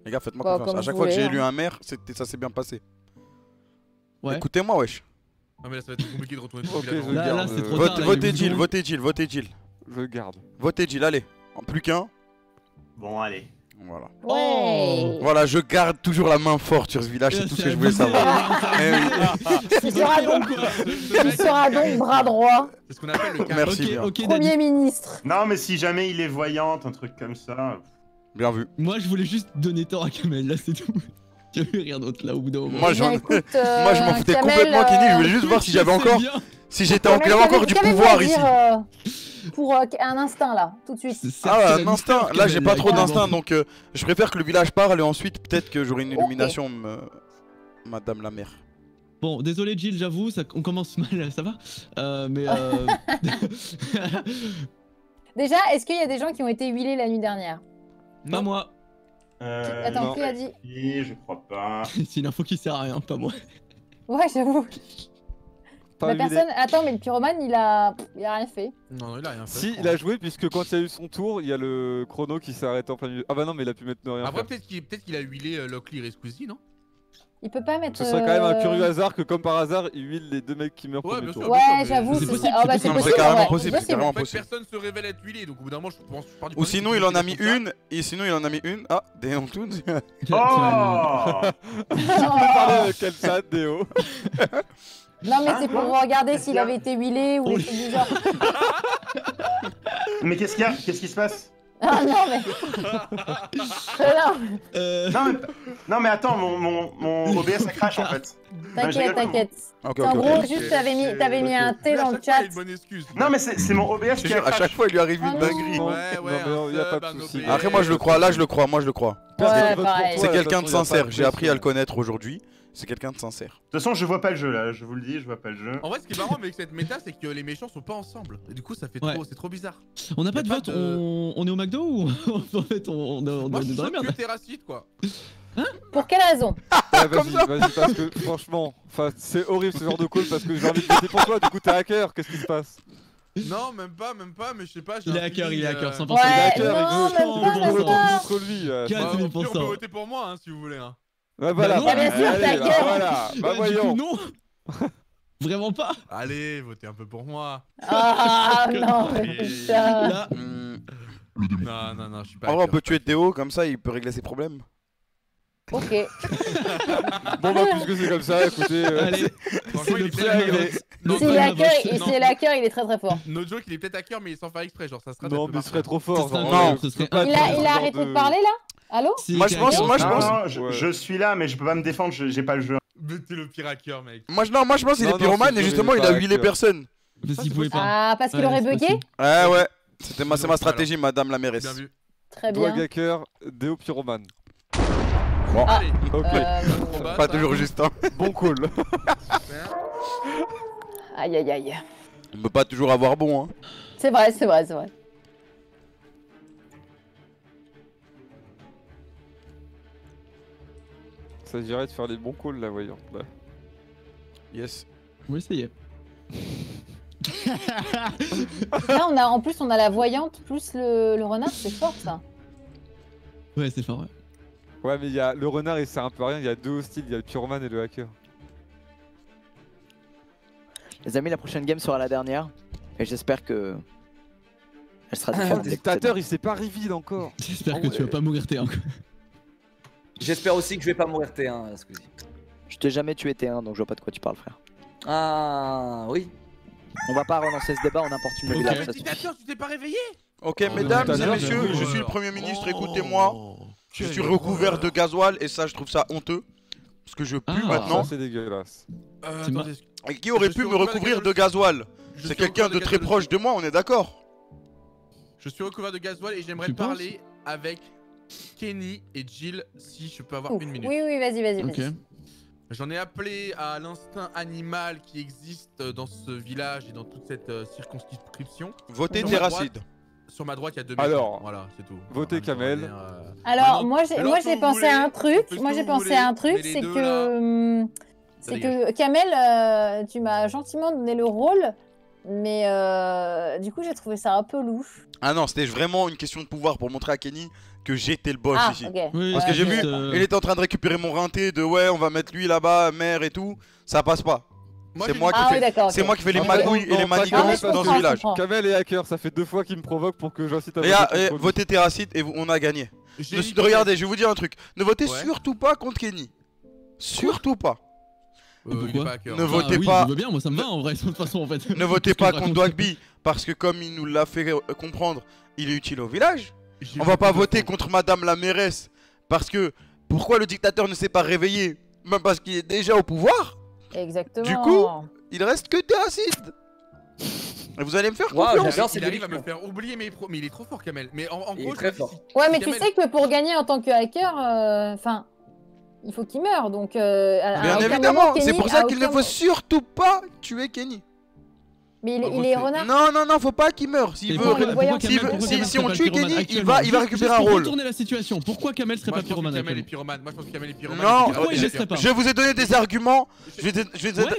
Les gars, faites-moi Bah, confiance. À chaque fois que j'ai élu hein. un maire, ça s'est bien passé. Ouais. Écoutez-moi, wesh. Non, mais là, ça va être compliqué de retourner Ok, tout le je village. Là, là, c'est euh, trop Vote- tard. là, Votez Jill, votez Jill, votez Jill. Je garde. Votez Jill, allez. En plus qu'un. Bon, allez. Voilà. Ouais. Voilà, je garde toujours la main forte sur ce village, c'est tout ce que je voulais savoir. Eh. Tu <laughs> seras donc, tu seras donc bras droit. C'est ce qu'on appelle le. Merci bien. Premier ministre. Non, mais si jamais il est voyante, un truc comme ça. Bien vu. Moi, je voulais juste donner tort à Kamel, là, c'est tout. <laughs> J'avais rien d'autre là au bout d'un moment. Moi, Eh bien, j'en- écoute, euh, <laughs> Moi, je m'en foutais Kamel, complètement, Kenny. Je voulais euh, juste voir si j'avais encore. bien, Si j'étais encore encore du pouvoir ici. Euh, Pour euh, un instinct là, tout de suite. Ah, un instinct. Là, j'ai pas trop d'instinct, donc euh, je préfère que le village parle et ensuite, peut-être que j'aurai une illumination, me- Madame la mère. Bon, désolé Jill, j'avoue, ça, on commence <laughs> mal, ça va? Euh, Mais euh... <laughs> <laughs> Déjà, est-ce qu'il y a des gens qui ont été huilés la nuit dernière? Pas moi. Euh, Attends, non. qui a dit? Oui, je crois pas. C'est une info qui sert à rien, pas moi. Ouais, j'avoue. Pas La huilé. personne. Attends, mais le pyromane, il a, il a rien fait. Non, non, il a rien fait. Si, il a joué, puisque quand il y a eu son tour, il y a le chrono qui s'est arrêté en plein milieu. Ah bah non, mais il a pu mettre ne rien Après, peut-être qu'il peut a huilé euh, Locklear et Squeezie, non? Il peut pas mettre. Ce serait quand même un euh, curieux hasard que, comme par hasard, il huile les deux mecs qui meurent Ouais, premier bien tour. sûr. Ouais, mais- j'avoue. C'est possible, bah c'est c'est possible. possible. C'est carrément ouais, possible, c'est carrément possible. personne se révèle être huilé, donc au bout d'un moment, je pense je pars du Ou sinon, il en a c'est mis une. Et sinon, il en a mis une. Ah, des Antunes. <laughs> <laughs> Oh Parlez avec Kelsan, Déo. Non, mais c'est pour regarder s'il avait été huilé ou des trucs du genre. <laughs> Mais qu'est-ce qu'il y a? Qu'est-ce qui se passe? Ah non, mais. <laughs> Euh, non, Euh... non mais... non, mais attends, mon, mon, mon OBS a crash en fait. Non, t'inquiète, t'inquiète. En gros, juste, t'avais mis, t'avais mis un T dans le chat. une bonne excuse. Non, mais c'est mon OBS qui a jure, à crash. chaque fois, il lui arrive Ah une non. dinguerie. Non, Ouais, non, ouais, mais un y a pas sub, de un souci. OBS. Après, moi, je le crois. Là, je le crois. Moi, je le crois. Ouais, C'est quelqu'un de sincère. J'ai appris à le connaître aujourd'hui. C'est quelqu'un de sincère. De toute façon, je vois pas le jeu là, je vous le dis, je vois pas le jeu. En vrai, ce qui est marrant avec cette méta, c'est que les méchants sont pas ensemble. Et du coup, ça fait Ouais. trop, c'est trop bizarre. On n'a pas de pas vote, de- on... on est au McDo ou <laughs> en fait on, on, on, Moi, on je est suis dans merde que Terracide, quoi. Pour quelle raison <laughs> Ouais, vas-y, vas-y, parce que franchement, enfin, c'est horrible ce genre de call parce que j'ai envie de voter pour toi. Du coup, t'es hacker, qu'est-ce qui se passe? Non, même pas, même pas, mais je sais pas. j'ai Il est hacker, feeling, il est hacker, euh, 100%. Ouais, Il est hacker, il pas. contre lui. euh, Quatre Bah, on peut voter pour moi, hein, si vous voulez. Hein. Ouais, voilà. non, bah, bien sûr, allez, t'es bah, hacker. Voilà, bah voyons. coup, non <laughs> Vraiment pas Allez, votez un peu pour moi. Ah <laughs> non, putain. Hmm, Non, non, non, je suis pas. En vrai, on peut tuer Théo, comme ça, il peut régler ses problèmes. Ok. <laughs> Bon, bah, puisque c'est comme ça, écoutez. euh, allez, il c'est peut-être le hacker. Non, Si pas est la hacker, vache. et Non. si est hacker, il est très très fort. No joke, il est peut-être hacker, mais sans faire exprès. Genre, ça sera. Non, mais il serait trop fort. Serait serait un- Il a, il arrêté de parler là? Allô Si, Moi, je pense- moi, je pense- non, je, Ouais. je suis là, mais je peux pas me défendre, je- j'ai pas le jeu. Mais t'es le pire hacker, mec. Moi, je, non, moi, je pense qu'il est pyromane et justement, il a pas huilé hacker. personne. Parce qu'il pouvait pas. Ah, parce qu'il Ouais, aurait c'est bugué. Ouais, ouais. C'était ma, c'est ma stratégie, madame la mairesse. Bien vu. Très bien. hacker, Déo pyromane. Ah. Allez, Ok, Euh, Pas ça. toujours juste, hein. bon call. Aïe aïe aïe. On peut pas toujours avoir bon, hein. C'est vrai, c'est vrai, c'est vrai. S'agirait de faire les bons calls là, voyons. Là. Yes. On va essayer. Là, on a, en plus, on a la voyante plus le, le renard, c'est fort ça. Ouais, c'est fort, ouais. Ouais, mais il y a le renard, il sert un peu à rien. Il y a deux hostiles, il y a le pyroman et le hacker. Les amis, la prochaine game sera la dernière. Et j'espère que. Elle sera Le différente. dictateur, il s'est pas reveal encore. <laughs> J'espère Ah que tu vas pas mourir T1. quoi. J'espère aussi que je vais pas mourir T1, Squeezie. Je t'ai jamais tué T1, donc je vois pas de quoi tu parles, frère. Ah, oui. On va pas relancer ce débat, on suffit. dictateur, tu t'es pas réveillé Ok, Oh, mesdames et messieurs, je suis le. Premier ministre, Oh. écoutez-moi. Je suis recouvert de gasoil et ça, je trouve ça honteux. Parce que je pue Ah. maintenant. C'est dégueulasse. Euh, attendez, Et qui aurait pu me recouvrir de gasoil. C'est quelqu'un de très proche de moi, on est d'accord Je suis recouvert de gasoil et j'aimerais parler avec Kenny et Jill si je peux avoir Ouh. une minute. Oui, oui, vas-y, vas-y. J'en ai appelé à l'instinct animal qui existe dans ce village et dans toute cette euh, circonscription. Votez Terracide. Sur ma droite, il y a deux Alors, méchants. Voilà, c'est tout. votez Voilà, Kamel. revenir, euh, Alors, Maintenant, moi, j'ai, alors, pensé à un truc. Moi, j'ai pensé à un truc, c'est que. là, hum, C'est que Kamel, euh, tu m'as gentiment donné le rôle, mais euh, du coup, j'ai trouvé ça un peu louche. Ah non, c'était vraiment une question de pouvoir pour montrer à Kenny que j'étais le boss ah, ici. Oui, Parce que j'ai vu, euh, Il était en train de récupérer mon rinté de ouais, on va mettre lui là-bas, mère et tout. Ça passe pas. C'est moi Ah fais- oui, d'accord. C'est ok. moi qui fais les magouilles et les manigances dans ce village. Kamel et hacker, ça fait deux fois qu'il me provoque pour que j'incite à voter eh, contre lui. votez Terracide et on a gagné. Ne- regardez, je vais vous dire un truc. Ne votez Ouais. surtout pas contre Kenny. Surtout pas. Euh, il est Pourquoi pas hacker. Ne ah, votez oui, pas- Je veux bien, moi ça me va en vrai, de toute façon en fait. Ne votez pas contre Dwagby parce que comme il nous l'a fait euh, comprendre, il est utile au village. On va pas voter contre. Madame la mairesse parce que pourquoi le dictateur ne s'est pas réveillé? Même parce qu'il est déjà au pouvoir? Exactement. Du coup, Il reste que Terracide. Et vous allez me faire confiance. Il arrive à me faire oublier mes pro... Mais il est trop fort, Kamel. Mais en, en Il gros, je Ouais, mais tu sais que pour gagner en tant que hacker, euh, enfin, il faut qu'il meure. Donc, euh, à- Bien évidemment, c'est pour ça qu'il ne faut surtout pas tuer Kenny. Mais il, est- il est voter. renard. Non, non, non, faut pas qu'il meure. S'il veut, si- on tue Kenny, il va- il va récupérer un rôle. retourner la situation, pourquoi Kamel serait Moi, pas je pense que pyromane Kamel est pyromane. Moi, je pense que Kamel est pyromane. Non, pas Je vous ai donné des arguments. Je vais,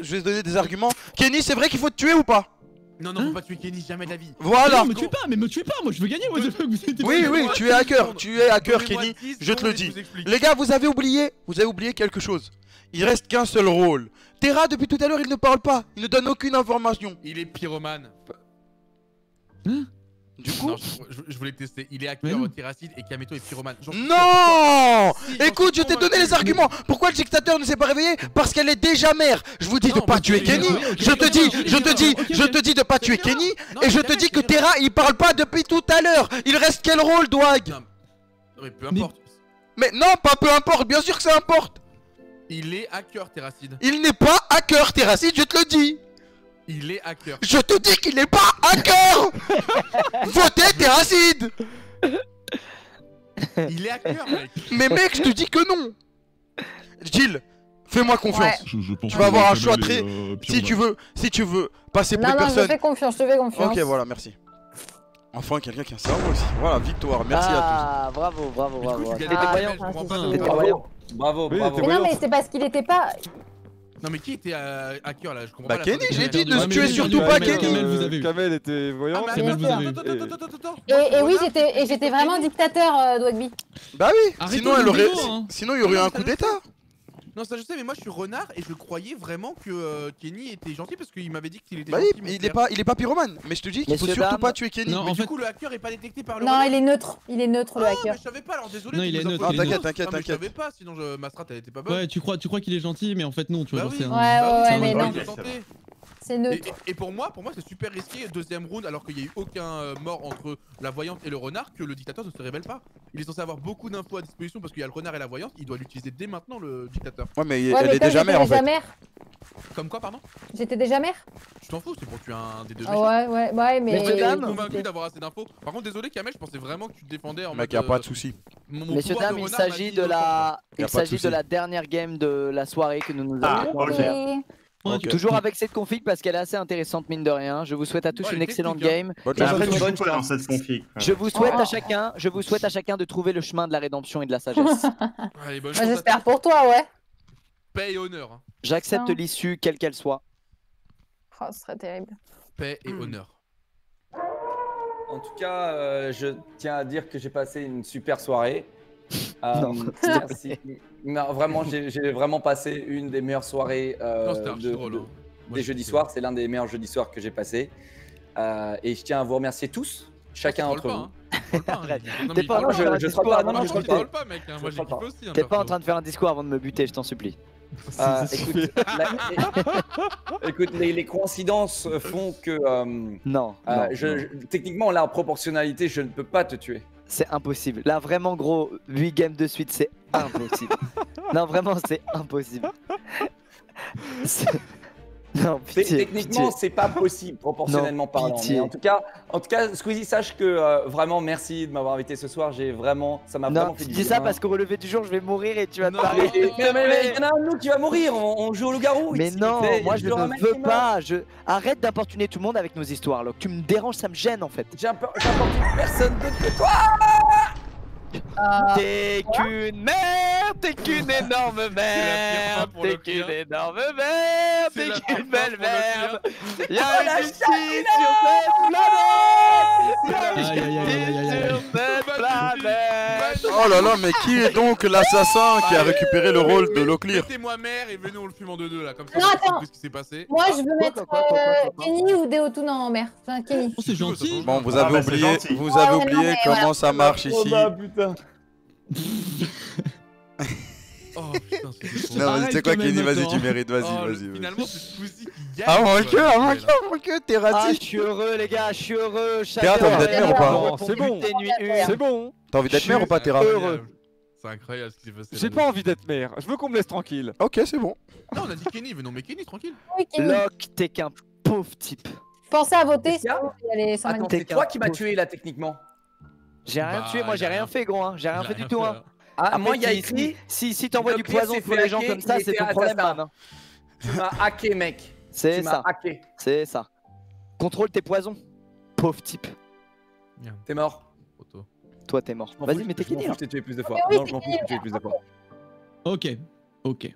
je vais donner des arguments. Kenny, c'est vrai qu'il faut te tuer ou pas? Non, non, Hein faut pas tuer Kenny, jamais de la vie. Voilà. Non, me tuez pas, mais me tuez pas, moi je veux gagner, moi je veux Oui, oui, tu 10 es hacker. Tu es hacker, Kenny. 10 Je te le dis. Les gars, vous avez oublié, vous avez oublié quelque chose. Il reste qu'un seul rôle. Terra, depuis tout à l'heure, il ne parle pas. Il ne donne aucune information. Il est pyromane. Du coup, Non, je, voulais tester. Il est non. Terracide et Kameto est pyromane. Non Si, Écoute, je t'ai donné les arguments. Pourquoi le dictateur ne s'est pas réveillé Parce qu'elle est déjà mère. Je vous dis de pas tuer Kenny. Je te dis, je te dis, je te dis de pas tuer Kenny. Et je te dis que Terra, il parle pas depuis tout à l'heure. Il reste quel rôle, Dwag Non, mais peu importe. Mais non, pas peu importe. Bien sûr que ça importe. Il est hacker, Terracide. Il n'est pas hacker, Terracide, je te le dis. Il est hacker. Je te dis qu'il n'est pas hacker <laughs> Votez Terracide Il est hacker, mec. Mais mec, je te dis que non Jill, fais-moi confiance. Je- je pense Tu vas avoir un choix très- euh, Si tu veux, si tu veux passer pour Non, les non, je fais confiance, je te fais confiance. Ok, voilà, merci. Enfin, quelqu'un qui a un cerveau aussi. Voilà, victoire. Merci à ah, bravo, bravo, coup, bravo. Ah, Bravo. Bravo, bravo. t'es Mais non, mais c'est parce qu'il était pas. Non, mais qui était euh, hacker là Je comprends Bah, pas. Kenny, j'ai Kamel. dit de Ouais, se tuer surtout pas Kamel, Kenny. Kamel. Kamel était voyant. Ah, bon, vous avez. Et, oui, j'étais et j'étais vraiment dictateur, euh, Dwagby. Bah oui, sinon le elle aurait. hein. Sinon il y aurait eu un coup d'état. Non, ça je sais, mais moi je suis renard et je croyais vraiment que euh, Kenny était gentil parce qu'il m'avait dit qu'il était Bah oui, gentil. mon mais il est frère. pas, il est pas pyromane. Mais je te dis qu'il faut Messieurs, surtout dames. pas tuer Kenny. Non, Mais en du fait, coup, le hacker est pas détecté par le Non, renard il est neutre. Il est neutre, le Ah, hacker. mais je savais pas, alors désolé. Non, il est neutre, pas il dit. est neutre. Ah, mais T'inquiète, Je savais t'inquiète. pas, sinon je... ma strat elle était pas bonne. Ouais, tu crois, tu crois qu'il est gentil, mais en fait non, tu vois. Bah genre, oui. c'est un- Ouais, Bah ouais, mais va, non. C'est Et, neutre. et- et pour moi, pour moi c'est super risqué deuxième round alors qu'il y a eu aucun euh, mort entre la voyante et le renard que le dictateur ne se révèle pas. Il est censé avoir beaucoup d'infos à disposition parce qu'il y a le renard et la voyante. Il doit l'utiliser dès maintenant le dictateur. Ouais, mais Ouais, elle mais est déjà j'étais mère en déjà fait. mère. Comme quoi, pardon? J'étais déjà mère. Tu t'en fous, c'est pour tuer un des deux. Ah ouais, ouais, ouais, mais. Moi, j'étais dames. convaincu d'avoir assez d'infos. Par contre, désolé Kamel, je pensais vraiment que tu te défendais en Mec, mode. y a pas euh, de soucis. mon- mon Messieurs, dames, il s'agit de il s'agit la dernière game de la soirée que nous nous Ah, avons. Toujours avec cette config parce qu'elle est assez intéressante mine de rien. Je vous souhaite à tous une excellente technique, game. Bonne je après, vous souhaite- joues quoi dans cette config Je vous souhaite Oh. à chacun, je vous souhaite à chacun de trouver le chemin de la rédemption et de la sagesse. <laughs> Bah, à J'espère pour toi, ouais. Paix et honneur. hein. J'accepte l'issue, quelle qu'elle soit. Oh, ce serait terrible. Paix et honneur. En tout cas, euh, je tiens à dire que j'ai passé une super soirée. Euh, <laughs> Non, merci. Non, vraiment, j'ai vraiment passé une des meilleures soirées euh, Non, de- drôle. de- hein. Moi, des jeudis soirs. C'est l'un des meilleurs jeudis soirs que j'ai passé. Euh, et je tiens à vous remercier tous, chacun d'entre pas, vous. hein. Troll pas, hein. T'es pas un <laughs> je- je pas, non, je Je pas. pas, mec. hein. Moi, pas. aussi. hein, T'es pas en train de faire un discours avant de me buter, je t'en supplie. <laughs> Euh, écoute, la- écoute, les, les coïncidences font que euh, Non, euh, non, je- non. je- techniquement, là, en proportionnalité, je ne peux pas te tuer. C'est impossible. Là, vraiment, gros, 8 games de suite, c'est impossible. <laughs> non, vraiment, c'est impossible. <laughs> <laughs> Non, pitié, Techniquement, c'est pas possible proportionnellement Non, parlant. Mais en tout cas, en tout cas, Squeezie, sache que euh, vraiment merci de m'avoir invité ce soir. J'ai vraiment, ça m'a vraiment fait du dis ça parce qu'au relevé du jour, je vais mourir et tu vas te Non. parler. Mais- mais- mais- mais il y en a un de nous qui va mourir. On, on joue au loup-garou. Mais non, moi je ne veux pas. Je... Arrête d'importuner tout le monde avec nos histoires, Locke. Tu me déranges, ça me gêne en fait. J'impor- J'importune personne d'autre que toi. Euh, T'es qu'une merde, t'es qu'une énorme merde, t'es qu'une énorme merde, t'es qu'une belle merde. Oh, Y'a une justice sur cette planète. Aïe, aïe, aïe. Sur cette planète. Oh là là, mais qui est donc l'assassin qui a récupéré le rôle de Locklear Mettez-moi mère et venez on le fume en deux deux là, comme ça Non, on attends. sait ce qui s'est passé. Moi, je veux mettre euh. Kenny ou Déo tout non, mère. Enfin, Kenny. Oh, c'est gentil. Bon, vous Ah avez bah, c'est oublié, vous avez oublié mais comment voilà. ça marche Oh ici. Oh putain, c'est <laughs> Non, mais tu sais quoi, Kenny, vas-y, tu mérites, vas-y, Oh, vas-y. vas-y. Finalement, c'est Squeezie qui gagne. Ah, mon que, ah, mon là. mon que, t'es Ah, je raté. suis heureux, les gars, je suis heureux. Terra, t'as envie d'être mère ou pas C'est bon. C'est bon. T'as envie d'être mère ou pas, C'est Terra incroyable. C'est incroyable ce qu'il fait. J'ai pas envie d'être maire. Je veux qu'on me laisse tranquille. Ok, c'est bon. Non, on a dit Kenny, mais non, mais Kenny, tranquille. Oui, Kenny. Locke, t'es qu'un pauvre type. Pensez à voter, c'est toi qui m'as tué là techniquement. J'ai rien Bah, tué, moi j'ai rien fait, gros. Hein. J'ai rien fait du tout. Hein. Ah, Après, moi il y a si- écrit. Si, si t'envoies du poison pour les gens comme ça, c'est ton problème, man. hein. Tu m'as hacké, mec. C'est ça, hacké. c'est ça. Contrôle tes poisons. Pauvre type. T'es mort. Toi, t'es mort. Vas-y, mais t'es qui je t'ai tué plus de fois. Mais oui, Non, je m'en fous, je t'ai tué plus de fois. Ok, ok.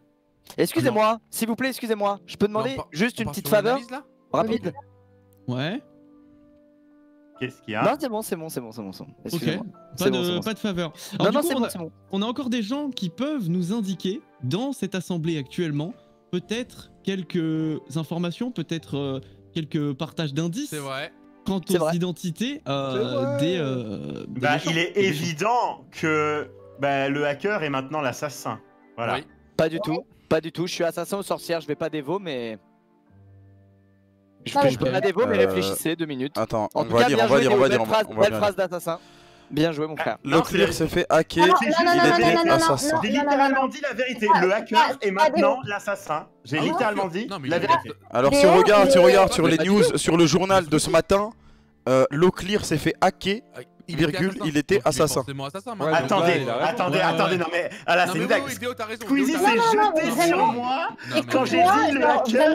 Excusez-moi, s'il vous plaît, excusez-moi. Je peux demander juste une petite faveur rapide Ouais, Qu'est-ce qu'il y a Non, c'est bon, c'est bon, c'est bon, c'est bon. c'est bon. ok. Pas bon, de, c'est bon. pas de faveur. Non, Alors, non, du coup, c'est on bon, a- c'est bon. on a encore des gens qui peuvent nous indiquer dans cette assemblée actuellement peut-être quelques informations, peut-être euh, quelques partages d'indices C'est vrai. quant aux vrai. identités euh, des, euh, des Bah, méchants. il est évident que bah, le hacker est maintenant l'assassin. Voilà. Oui. Pas du tout, pas du tout. Je suis assassin aux sorcières, je vais pas dévo, mais. Je peux, je peux dévo, mais Euh, réfléchissez deux minutes. Attends, En on va dire, bien on va joué, dire, on va dire, belle phrase, d'assassin. Bien joué, mon frère. Locklear c'est- s'est fait hacker. Non, C'est non, juste- non, il était assassin. J'ai littéralement dit la vérité. Ah, Le hacker ah, est ah, maintenant l'assassin. J'ai Ah, littéralement dit la vérité. Alors si on regarde, si on regarde sur les news, sur le journal de ce matin, euh, Locklear s'est fait hacker. Il Virgule, était il était assassin. Attendez, attendez, Ouais, ouais, attendez, non mais ah là c'est une oui, blague. oui, Déo, t'as raison. Squeezie s'est jeté sur moi quand j'ai dit le hacker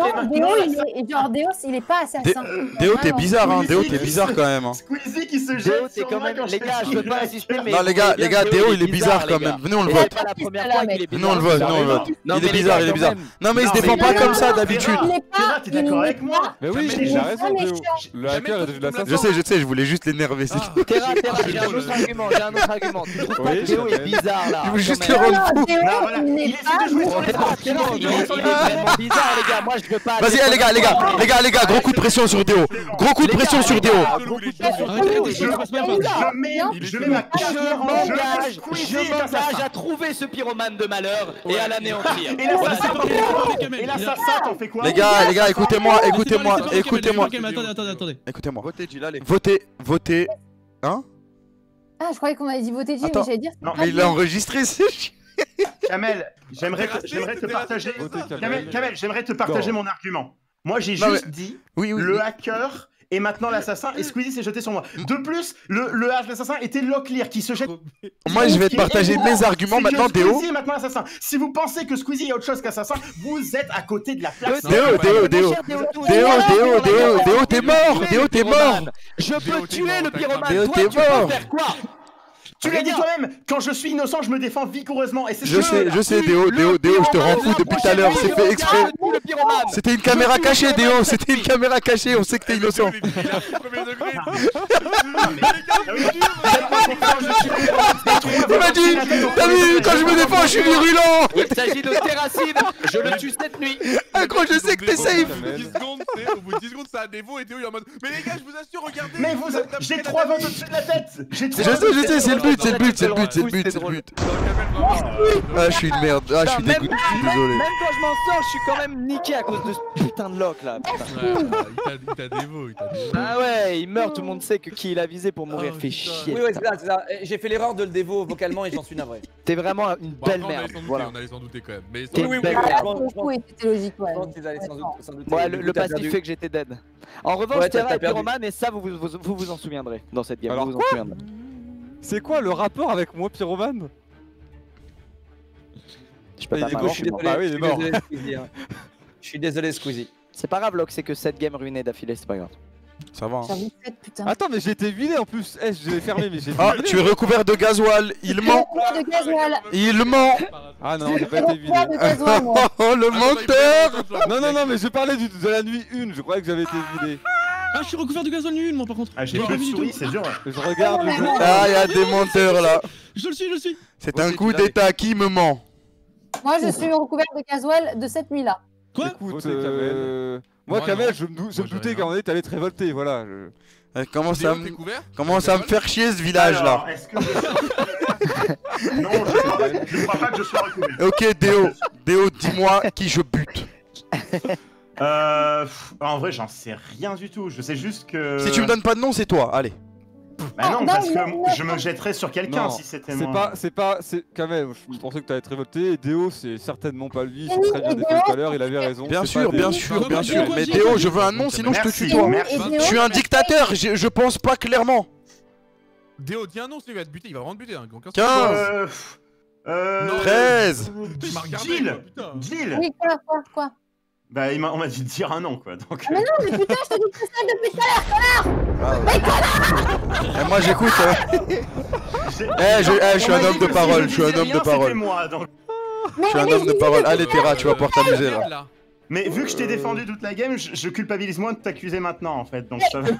genre, Déo, il est pas assassin. Déo, t'es bizarre, hein. Déo, t'es bizarre quand même. hein. Squeezie qui se jette sur quand moi même. quand Les j'ai gars, je le pas hacker. insister, mais. Non, les gars, les gars, Déo, il est bizarre quand même. Venez, on le C'est vote. Nous, on le vote, on le vote. Non, Il est bizarre, il est bizarre. Non, mais il se défend pas comme ça non, d'habitude. T'es d'accord avec moi Mais oui, gens raison. Le hacker. Je sais, je sais, je voulais juste l'énerver. c'est Ah, tout. J'ai un autre argument, j'ai un autre argument. Tu trouves pas que je est bizarre là Il veut juste le rendre fou. Il essaie de jouer sur les est Ah. vraiment bizarre, les gars. Moi, je veux pas. Vas-y, les gars, les gars, les gars, les gars, gros coup de pression sur Déo. Gros coup de pression sur. Arrête, Je-. Je je Je m'engage, je à trouver ce pyromane de malheur et à l'anéantir. Et l'assassin, t'en fais quoi Les gars, les gars, écoutez-moi, écoutez-moi, écoutez-moi. Attendez, attendez, attendez. Écoutez-moi. Votez, Jill, allez. Votez, votez. Hein Ah, je croyais qu'on avait dit voter Jim, mais j'allais dire. Non, Mais il l'a enregistré, c'est chiant. Kamel, j'aimerais te, j'aimerais te partager. Kamel. Kamel, j'aimerais te partager mon argument. Moi, j'ai juste dit Oui, oui. le hacker est maintenant l'assassin et Squeezie s'est jeté sur moi. De plus, le, le hache l'assassin était Locklear qui se jette. Moi, je vais te partager mes arguments maintenant, Déo. Squeezie est maintenant assassin. Si vous pensez que Squeezie est autre chose qu'assassin, vous êtes à côté de la plaque. Non, Déo, Déo. Déo. Déo, Déo, Déo, Déo, Déo, t'es mort. Déo, t'es mort. Je Déo, peux tuer le pyromane. Déo, t'es tu peux mort. faire quoi Tu l'as dit toi-même, quand je suis innocent, je me défends vigoureusement. Et c'est ce Je sais, je sais, Déo, le Déo, Déo, je te rends fou depuis tout à l'heure, c'est fait exprès. C'était une caméra cachée, Déo, c'était une caméra cachée, on sait que t'es innocent. Degré. <laughs> Ah t'as vu, quand je me défends, je suis virulent Il s'agit de Terracine. Je le tue cette nuit. Ah, gros, je sais que t'es safe Au bout de 10 secondes, tu sais, au bout de 10 secondes, ça a dévo et Théo il est en mode. Mais les gars, je vous assure, regardez. Mais vous, j'ai la trois tête. vents au-dessus de la tête. J'ai Je trois sais, je sais, c'est le but, c'est le but, c'est le but, c'est le but, c'est le but. Ah, je suis une merde, ah, je suis dégoûté, même- je suis désolé. Même quand je m'en sors, je suis quand même niqué à cause de ce putain de lock là. il t'a- il t'a dévo, il t'a dévo. Ah ouais, il meurt, tout le monde sait que qui il a visé pour mourir. Oh, Fait chier. Oui, ouais, c'est ça, c'est ça. Eh, J'ai fait l'erreur de le dévo vocalement et j'en suis navré. <laughs> T'es vraiment une belle merde. on allait s'en douter quand même. Mais T'es oui, oui, oui. Ah, c'était logique, ouais. Ouais, le, passif perdu. fait que j'étais dead. En revanche, et perdu. Pyroman, et ça, vous vous, vous, vous vous en souviendrez dans cette game. Alors vous vous en souviendrez. C'est quoi le rapport avec moi, Pyroman? Je peux pas gauche, je suis il est mort. Bah oui, il est mort. désolé, Squeezie, hein. Je suis désolé, Squeezie. C'est pas grave, Locke, c'est que cette game ruinée d'affilée, c'est pas grave. Ça va. hein. Attends, mais j'ai été vidé en plus. Eh, je l'ai fermé, mais j'ai Ah, vidé. tu es recouvert de gasoil, il ment <laughs> de gasoil. Il ment Ah non, j'ai pas été vidé. Gasoil. <laughs> Oh, le menteur Non, non, non, mais je parlais du- de la nuit 1, je croyais que j'avais été vidé. Ah, je suis recouvert de gasoil nul, moi par contre. Ah, j'ai plus pas de souris, c'est dur. Je regarde le jeu. Ah, il y a des menteurs là Je le suis, je le suis. C'est un coup d'état qui me ment Moi, je suis recouvert de gasoil de cette nuit-là. Quoi Écoute, euh, moi, Kamel, je me, doutais qu'à un moment donné, t'allais te révolter, voilà. à, Déo, t'es me- commence à me faire chier ce village là Non, je crois pas, je crois pas que je sois recouvert. Ok, Déo, Déo, dis-moi qui je bute. <laughs> Euh, pff, en vrai, j'en sais rien du tout. Je sais juste que. Si tu me donnes pas de nom, c'est toi, allez. Bah non, Non, parce non, que non, je me jetterais sur quelqu'un si c'était C'est moi. pas, c'est pas, c'est Kamel, je je pensais que t'allais te révolter. Et Déo, c'est certainement pas lui, c'est Oui, très bien défendu tout à l'heure, il avait raison. Bien c'est sûr, bien sûr, bien sûr. Mais Déo, je veux un nom, sinon je te tue toi. Je suis un dictateur, je, je pense pas clairement. Déo, dis un nom, sinon il va te buter, il va vraiment te buter. Hein. aucun souci. 15, Euh, pff, euh, Non, 13. Tu m'as regardé, Jill quoi, putain. Jill Oui, quoi, quoi, quoi Bah, il m'a- on m'a dit de dire un nom, quoi. Donc, Ah, mais non, mais putain, je te dis que ça depuis tout à l'heure. Et moi j'écoute. hein. Eh, je, eh, je suis un homme de parole, je suis un homme de parole. moi, donc. Je suis un Mais homme de parole. Allez, Terra, tu vas pouvoir t'amuser là. là. Mais vu que je t'ai défendu toute la game, je, je culpabilise moins de t'accuser maintenant, en fait. Donc, ça va. <laughs>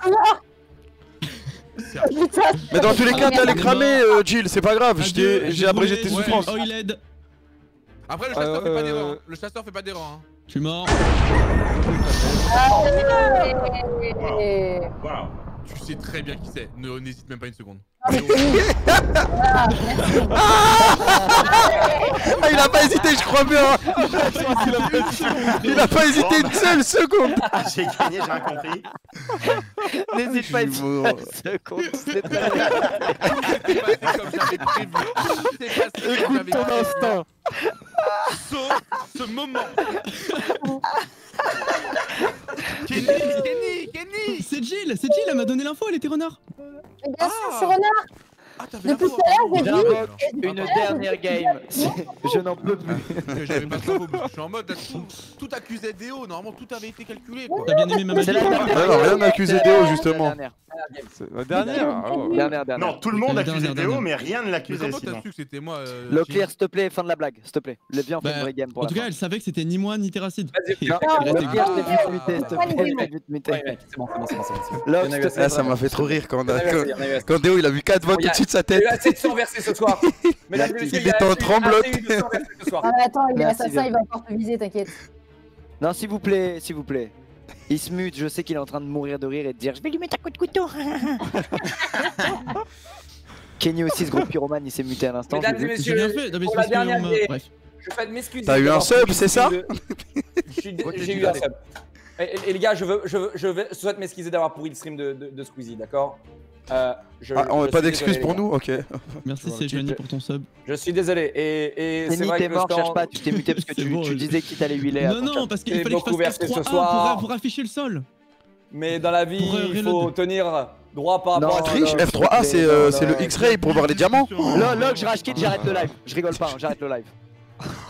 Mais dans tous les cas, t'allais cramer, euh, Jill, c'est pas grave, j'ai abrégé tes souffrances. Oiled. Après, le chasseur Euh, fait pas d'erreur. euh, hein. Le chasseur fait pas d'erreur. hein. Je suis mort. et- Wow. Tu sais très bien qui c'est. Ne- N'hésite même pas une seconde. Ah. Ah, il a pas hésité, je crois bien. Il a pas hésité une seule seconde. J'ai gagné, j'ai rien compris. N'hésite pas une seconde, Écoute j'avais ton instinct. Sauf ce moment. <laughs> Kenny, Kenny, Kenny C'est Jill, c'est Jill, elle m'a donné l'info, elle était renard. Bien sûr, je suis renard. Ah, t'avais Depuis tout à l'heure, j'ai pardon. dit- J'invoque une dernière game. <laughs> Je n'en peux plus. Que J'avais pas trop Je suis en mode, là, tout, tout accusait Déo. Normalement, tout avait été calculé. T'as bien aimé ma. Ah non, rien accusé Déo, justement. La dernière, la dernière. ah ouais. dernière. dernière. Non, tout le monde accusait Déo, mais rien ne l'accusait comment t'as su que c'était moi euh, Leclerc, s'il te plaît, fin de la blague, s'il te plaît. Le bien, on fait Bah, une vraie game pour En tout cas, elle savait que c'était ni moi ni Terracide. Vas-y, c'est bon, c'est bon, c'est bon, plaît, Ah, ça m'a fait trop rire quand, Déo il a vu 4 votes a- au-dessus de sa Il y a tête. assez de sang versé ce soir. <laughs> Mesdames et Il est en tremblote. Ah, attends, il est assassin, il va encore te viser, t'inquiète. Non, s'il vous plaît, s'il vous plaît. Il se mute, je sais qu'il est en train de mourir de rire et de dire Je vais lui mettre un coup de couteau. <laughs> Kenny aussi, ce gros pyromane, il s'est muté à l'instant. Mesdames et messieurs, bien fait, non, mais pour la dernière m'excuser. T'as eu un sub, c'est ça J'ai eu un sub. Et, les gars, je veux, je veux, je veux- je souhaite m'excuser d'avoir pourri le stream de, de, de Squeezy, d'accord? Euh, je- Ah, on je a pas d'excuses pour nous Ok. Merci Sejani pour ton sub. Je suis désolé. Et, et c'est vrai t'es mort, cherche pas, tu t'es muté parce que tu, bon, tu je- disais qu'il t'allait huiler. Non, non, parce qu'il fallait que je fasse versé ce 4-3-1 soir. pour, pour afficher le sol. Mais dans la vie, Pour, euh, il faut tenir droit par Non, rapport à Triche, son- F3A, c'est euh, c'est le X-Ray pour voir les diamants. Là, je rage j'arrête le live. Je rigole pas, hein, j'arrête le live.